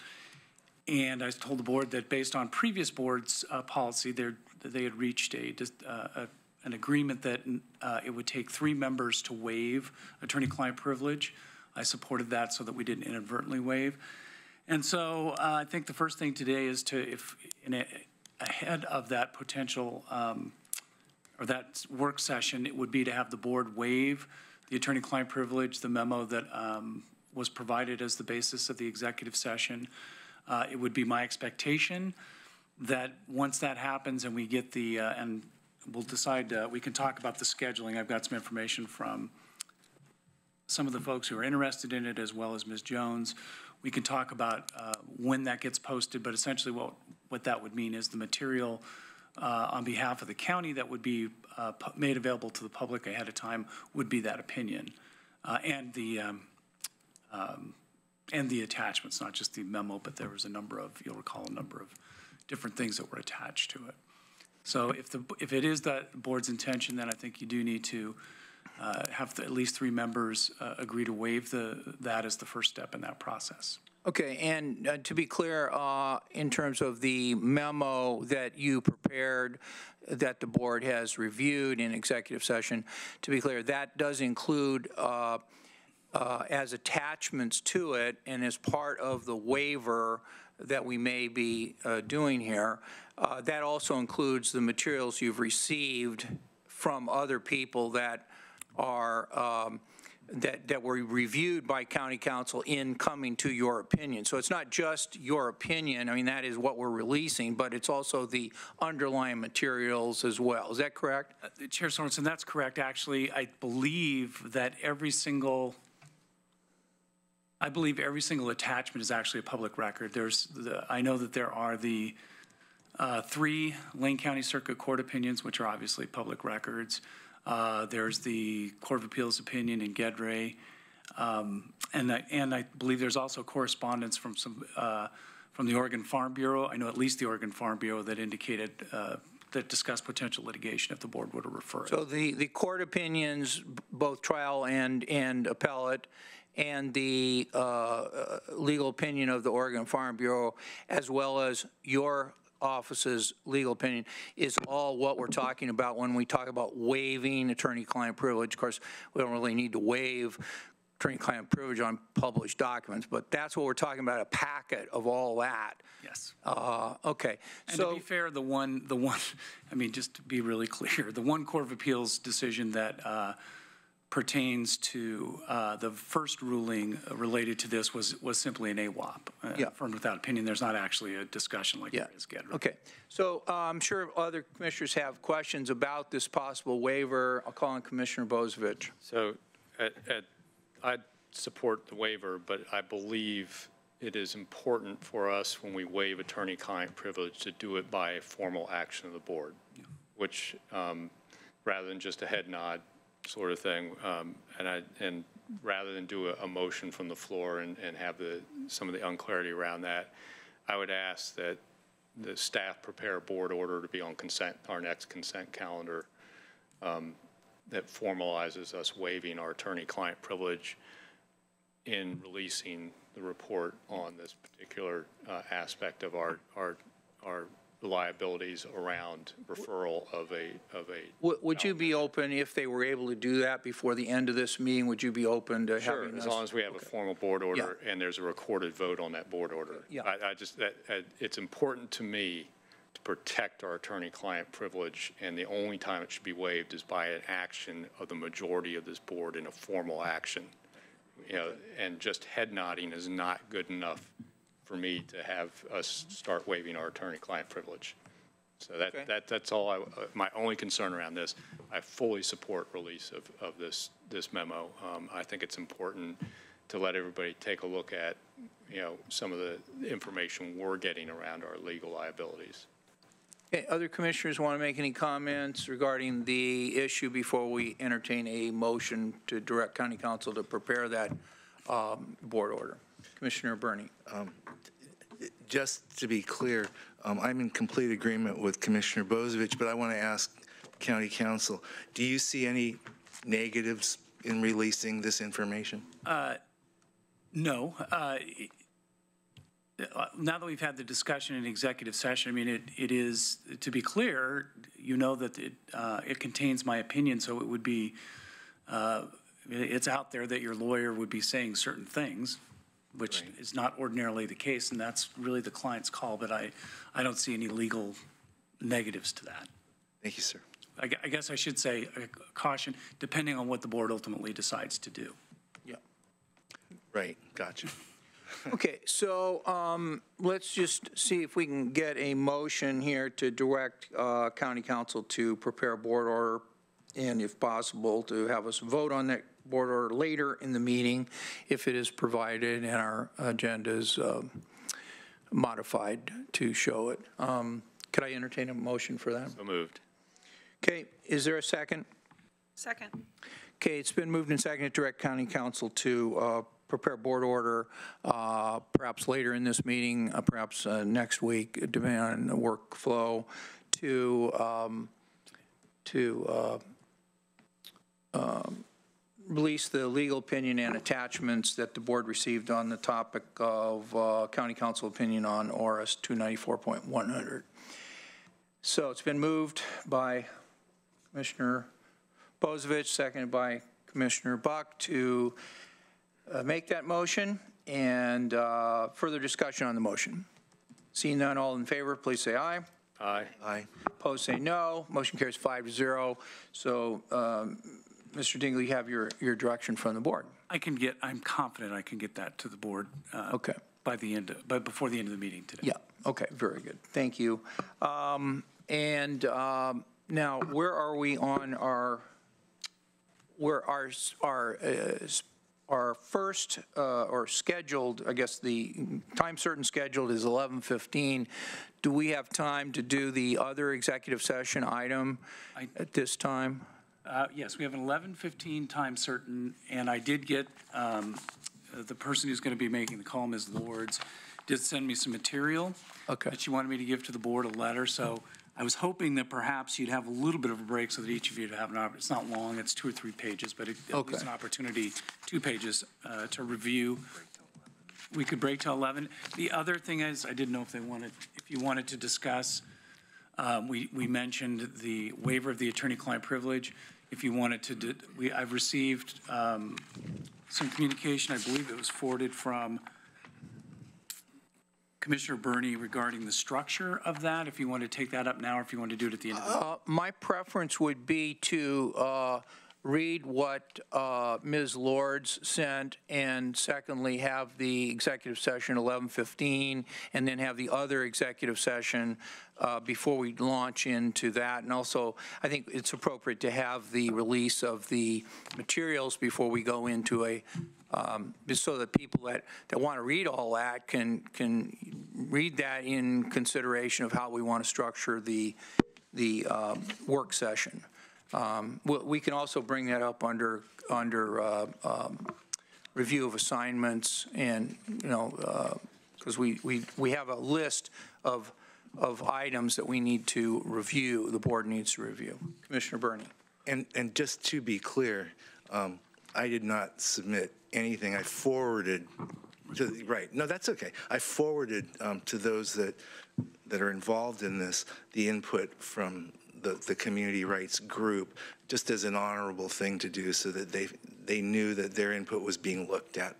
S22: And I told the board that based on previous boards' uh, policy, they're- had reached a, uh, a- an agreement that uh, it would take three members to waive attorney-client privilege. I supported that so that we didn't inadvertently waive. And so uh, I think the first thing today is to, if, a, ahead of that potential, um, or that work session, it would be to have the board waive the attorney-client privilege, the memo that um, was provided as the basis of the executive session. Uh, It would be my expectation that once that happens and we get the, uh, and we'll decide, uh, we can talk about the scheduling. I've got some information from some of the folks who are interested in it, as well as Ms. Jones. We can talk about uh, when that gets posted, but essentially what, what that would mean is the material uh, on behalf of the county that would be uh, made available to the public ahead of time would be that opinion. And the, um, um, and the attachments, not just the memo, but there was a number of, you'll recall, a number of different things that were attached to it. So if the, if it is the board's intention, then I think you do need to uh, have the- at least three members uh, agree to waive the, that as the first step in that process.
S1: Okay, and uh, to be clear, uh, in terms of the memo that you prepared, that the board has reviewed in executive session, to be clear, that does include uh, as attachments to it and as part of the waiver that we may be uh, doing here, uh, that also includes the materials you've received from other people that are, um, that, that were reviewed by county counsel in coming to your opinion. So it's not just your opinion, I mean, that is what we're releasing, but it's also the underlying materials as well. Is that correct?
S22: Uh, Chair Sorenson, that's correct. Actually, I believe that every single, I believe every single attachment is actually a public record. There's, the I know that there are the uh, three Lane County Circuit Court opinions, which are obviously public records. Uh, There's the Court of Appeals opinion in Gedray. Um, And I, and I believe there's also correspondence from some, uh, from the Oregon Farm Bureau. I know at least the Oregon Farm Bureau that indicated, uh, that discussed potential litigation if the board were to refer it.
S1: So the, the court opinions, both trial and, and appellate, and the uh, uh, legal opinion of the Oregon Farm Bureau, as well as your office's legal opinion, is all what we're talking about when we talk about waiving attorney-client privilege. Of course, we don't really need to waive attorney-client privilege on published documents, but that's what we're talking about, a packet of all that.
S22: Yes.
S1: Uh, Okay,
S22: And to be fair, the one, the one, I mean, just to be really clear, the one Court of Appeals decision that uh, pertains to uh, the first ruling related to this was, was simply an AWOP. uh,
S1: Yeah.
S22: Affirmed without opinion. There's not actually a discussion like there is Gedra.
S1: okay. So uh, I'm sure other commissioners have questions about this possible waiver. I'll call on Commissioner Bozievich.
S16: So at, at, I support the waiver, but I believe it is important for us when we waive attorney-client privilege to do it by a formal action of the board, which, um, rather than just a head nod sort of thing, um, and I, and rather than do a, a motion from the floor and, and have the, some of the unclarity around that, I would ask that the staff prepare a board order to be on consent, our next consent calendar, um, that formalizes us waiving our attorney-client privilege in releasing the report on this particular uh, aspect of our, our, our liabilities around referral of a, of a.
S1: Would would you be open, if they were able to do that before the end of this meeting, would you be open to
S16: Sure,
S1: having us?
S16: as long as we have a formal board order and there's a recorded vote on that board order.
S1: Yeah.
S16: I, I just, that, it's important to me to protect our attorney-client privilege, and the only time it should be waived is by an action of the majority of this board in a formal action. You know, and just head nodding is not good enough for me to have us start waiving our attorney-client privilege. So
S1: Okay.
S16: that, that, that's all I, uh, my only concern around this. I fully support release of, of this, this memo. Um, I think it's important to let everybody take a look at, you know, some of the information we're getting around our legal liabilities.
S1: Okay, Other commissioners want to make any comments regarding the issue before we entertain a motion to direct county counsel to prepare that um, board order? Commissioner Berney.
S14: Um, Just to be clear, um, I'm in complete agreement with Commissioner Bozievich, but I want to ask county counsel, do you see any negatives in releasing this information?
S22: Uh, No. uh, uh, now that we've had the discussion in executive session, I mean, it, it is, to be clear, you know that it, uh, it contains my opinion, so it would be, uh, it's out there that your lawyer would be saying certain things, which is not ordinarily the case, and that's really the client's call, but I, I don't see any legal negatives to that.
S14: Thank you, sir.
S22: I I guess I should say caution, depending on what the board ultimately decides to do. Yeah.
S14: Right, gotcha.
S1: Okay, so um, let's just see if we can get a motion here to direct uh, county counsel to prepare a board order, and if possible, to have us vote on that board order later in the meeting if it is provided and our agenda is um, modified to show it. Um, Could I entertain a motion for that?
S16: So moved.
S1: Okay, is there a second?
S12: Second.
S1: Okay, it's been moved and seconded to direct county counsel to uh, prepare board order, uh, perhaps later in this meeting, uh, perhaps uh, next week, depending on the workflow, to, um, to uh, um, release the legal opinion and attachments that the board received on the topic of uh, county counsel opinion on ORS 294.100. So it's been moved by Commissioner Bozievich, seconded by Commissioner Buch to uh, make that motion and uh, further discussion on the motion. Seeing none, all in favor, please say aye.
S16: Aye.
S14: Aye.
S1: Opposed, say no. Motion carries five to zero. So, um, Mr. Dingle, you have your, your direction from the board.
S22: I can get, I'm confident I can get that to the board. uh,
S1: Okay.
S22: By the end, of- by, before the end of the meeting today.
S1: Yeah, okay, very good. Thank you. Um, And um, now, where are we on our, where our, our, uh, our first, uh, or scheduled, I guess the time certain scheduled is 11:15. Do we have time to do the other executive session item at this time?
S22: Uh, Yes, we have an 11:15 time certain, and I did get, um, the person who's going to be making the call, Ms. Lords, did send me some material.
S1: Okay.
S22: That she wanted me to give to the board, a letter, so I was hoping that perhaps you'd have a little bit of a break so that each of you would have an, opp- it's not long, it's two or three pages, but it-
S1: Okay.
S22: an opportunity, two pages, uh, to review. We could break till 11. The other thing is, I didn't know if they wanted, if you wanted to discuss, um, we, we mentioned the waiver of the attorney-client privilege. If you wanted to, do- we, I've received um, some communication, I believe it was forwarded from Commissioner Berney regarding the structure of that, if you want to take that up now, or if you want to do it at the end of the
S1: Uh, My preference would be to uh, read what uh, Ms. Lords sent, and secondly, have the executive session 11:15, and then have the other executive session uh, before we launch into that. And also, I think it's appropriate to have the release of the materials before we go into a, um, just so that people that, that want to read all that can, can read that in consideration of how we want to structure the, the um, work session. Um, We we can also bring that up under, under uh, um, review of assignments and, you know, because we, we, we have a list of, of items that we need to review, the board needs to review. Commissioner Berney.
S14: And, and just to be clear, um, I did not submit anything. I forwarded to, the- right, no, that's okay. I forwarded um, to those that, that are involved in this, the input from the, the community rights group, just as an honorable thing to do so that they, they knew that their input was being looked at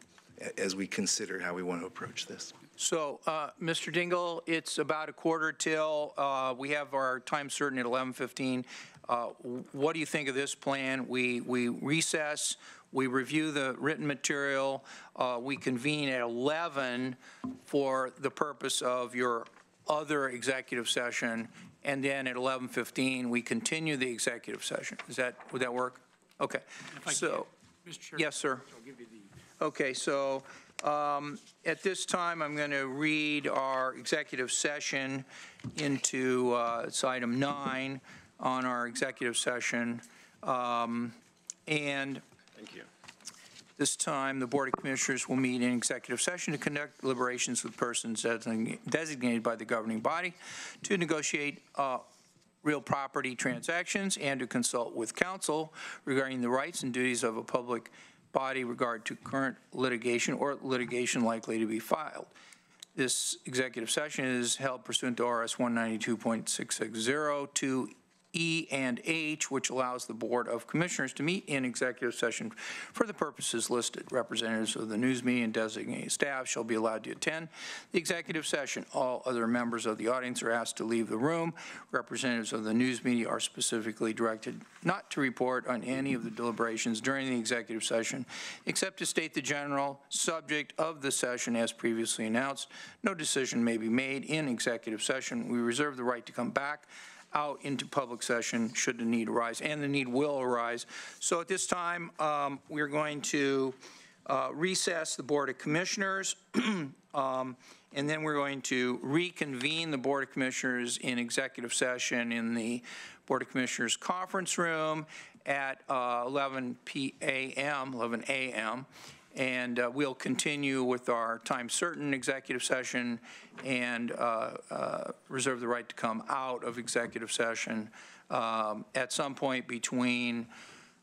S14: as we consider how we want to approach this.
S1: So, uh, Mr. Dingle, it's about a quarter till, uh, we have our time certain at 11:15. Uh, What do you think of this plan? We, we recess, we review the written material, uh, we convene at 11 for the purpose of your other executive session, and then at 11:15, we continue the executive session. Is that, would that work? Okay, so,
S22: Mr. Chair,
S1: yes, sir.
S22: I'll give you the
S1: Okay, so um, at this time, I'm going to read our executive session into, uh, it's item nine on our executive session. Um, And
S9: Thank you.
S1: this time, the Board of Commissioners will meet in executive session to conduct deliberations with persons design- designated by the governing body to negotiate uh, real property transactions and to consult with counsel regarding the rights and duties of a public body regard to current litigation or litigation likely to be filed. This executive session is held pursuant to RS 192.660 to E and H, which allows the Board of Commissioners to meet in executive session for the purposes listed. Representatives of the news media and designated staff shall be allowed to attend the executive session. All other members of the audience are asked to leave the room. Representatives of the news media are specifically directed not to report on any of the deliberations during the executive session, except to state the general subject of the session as previously announced. No decision may be made in executive session. We reserve the right to come back out into public session should the need arise, and the need will arise. So at this time, um, we're going to uh, recess the Board of Commissioners, um, and then we're going to reconvene the Board of Commissioners in executive session in the Board of Commissioners conference room at uh, 11 p.m., 11 a.m., and uh, we'll continue with our time certain executive session and uh, uh, reserve the right to come out of executive session um, at some point between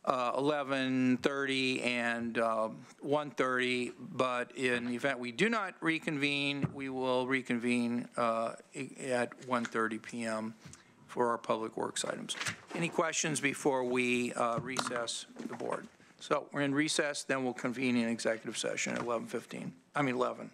S1: uh, 11:30 and um, 1:30, but in the event we do not reconvene, we will reconvene uh, at 1:30 PM for our public works items. Any questions before we uh, recess the board? So we're in recess, then we'll convene in executive session at 11:15, I mean 11.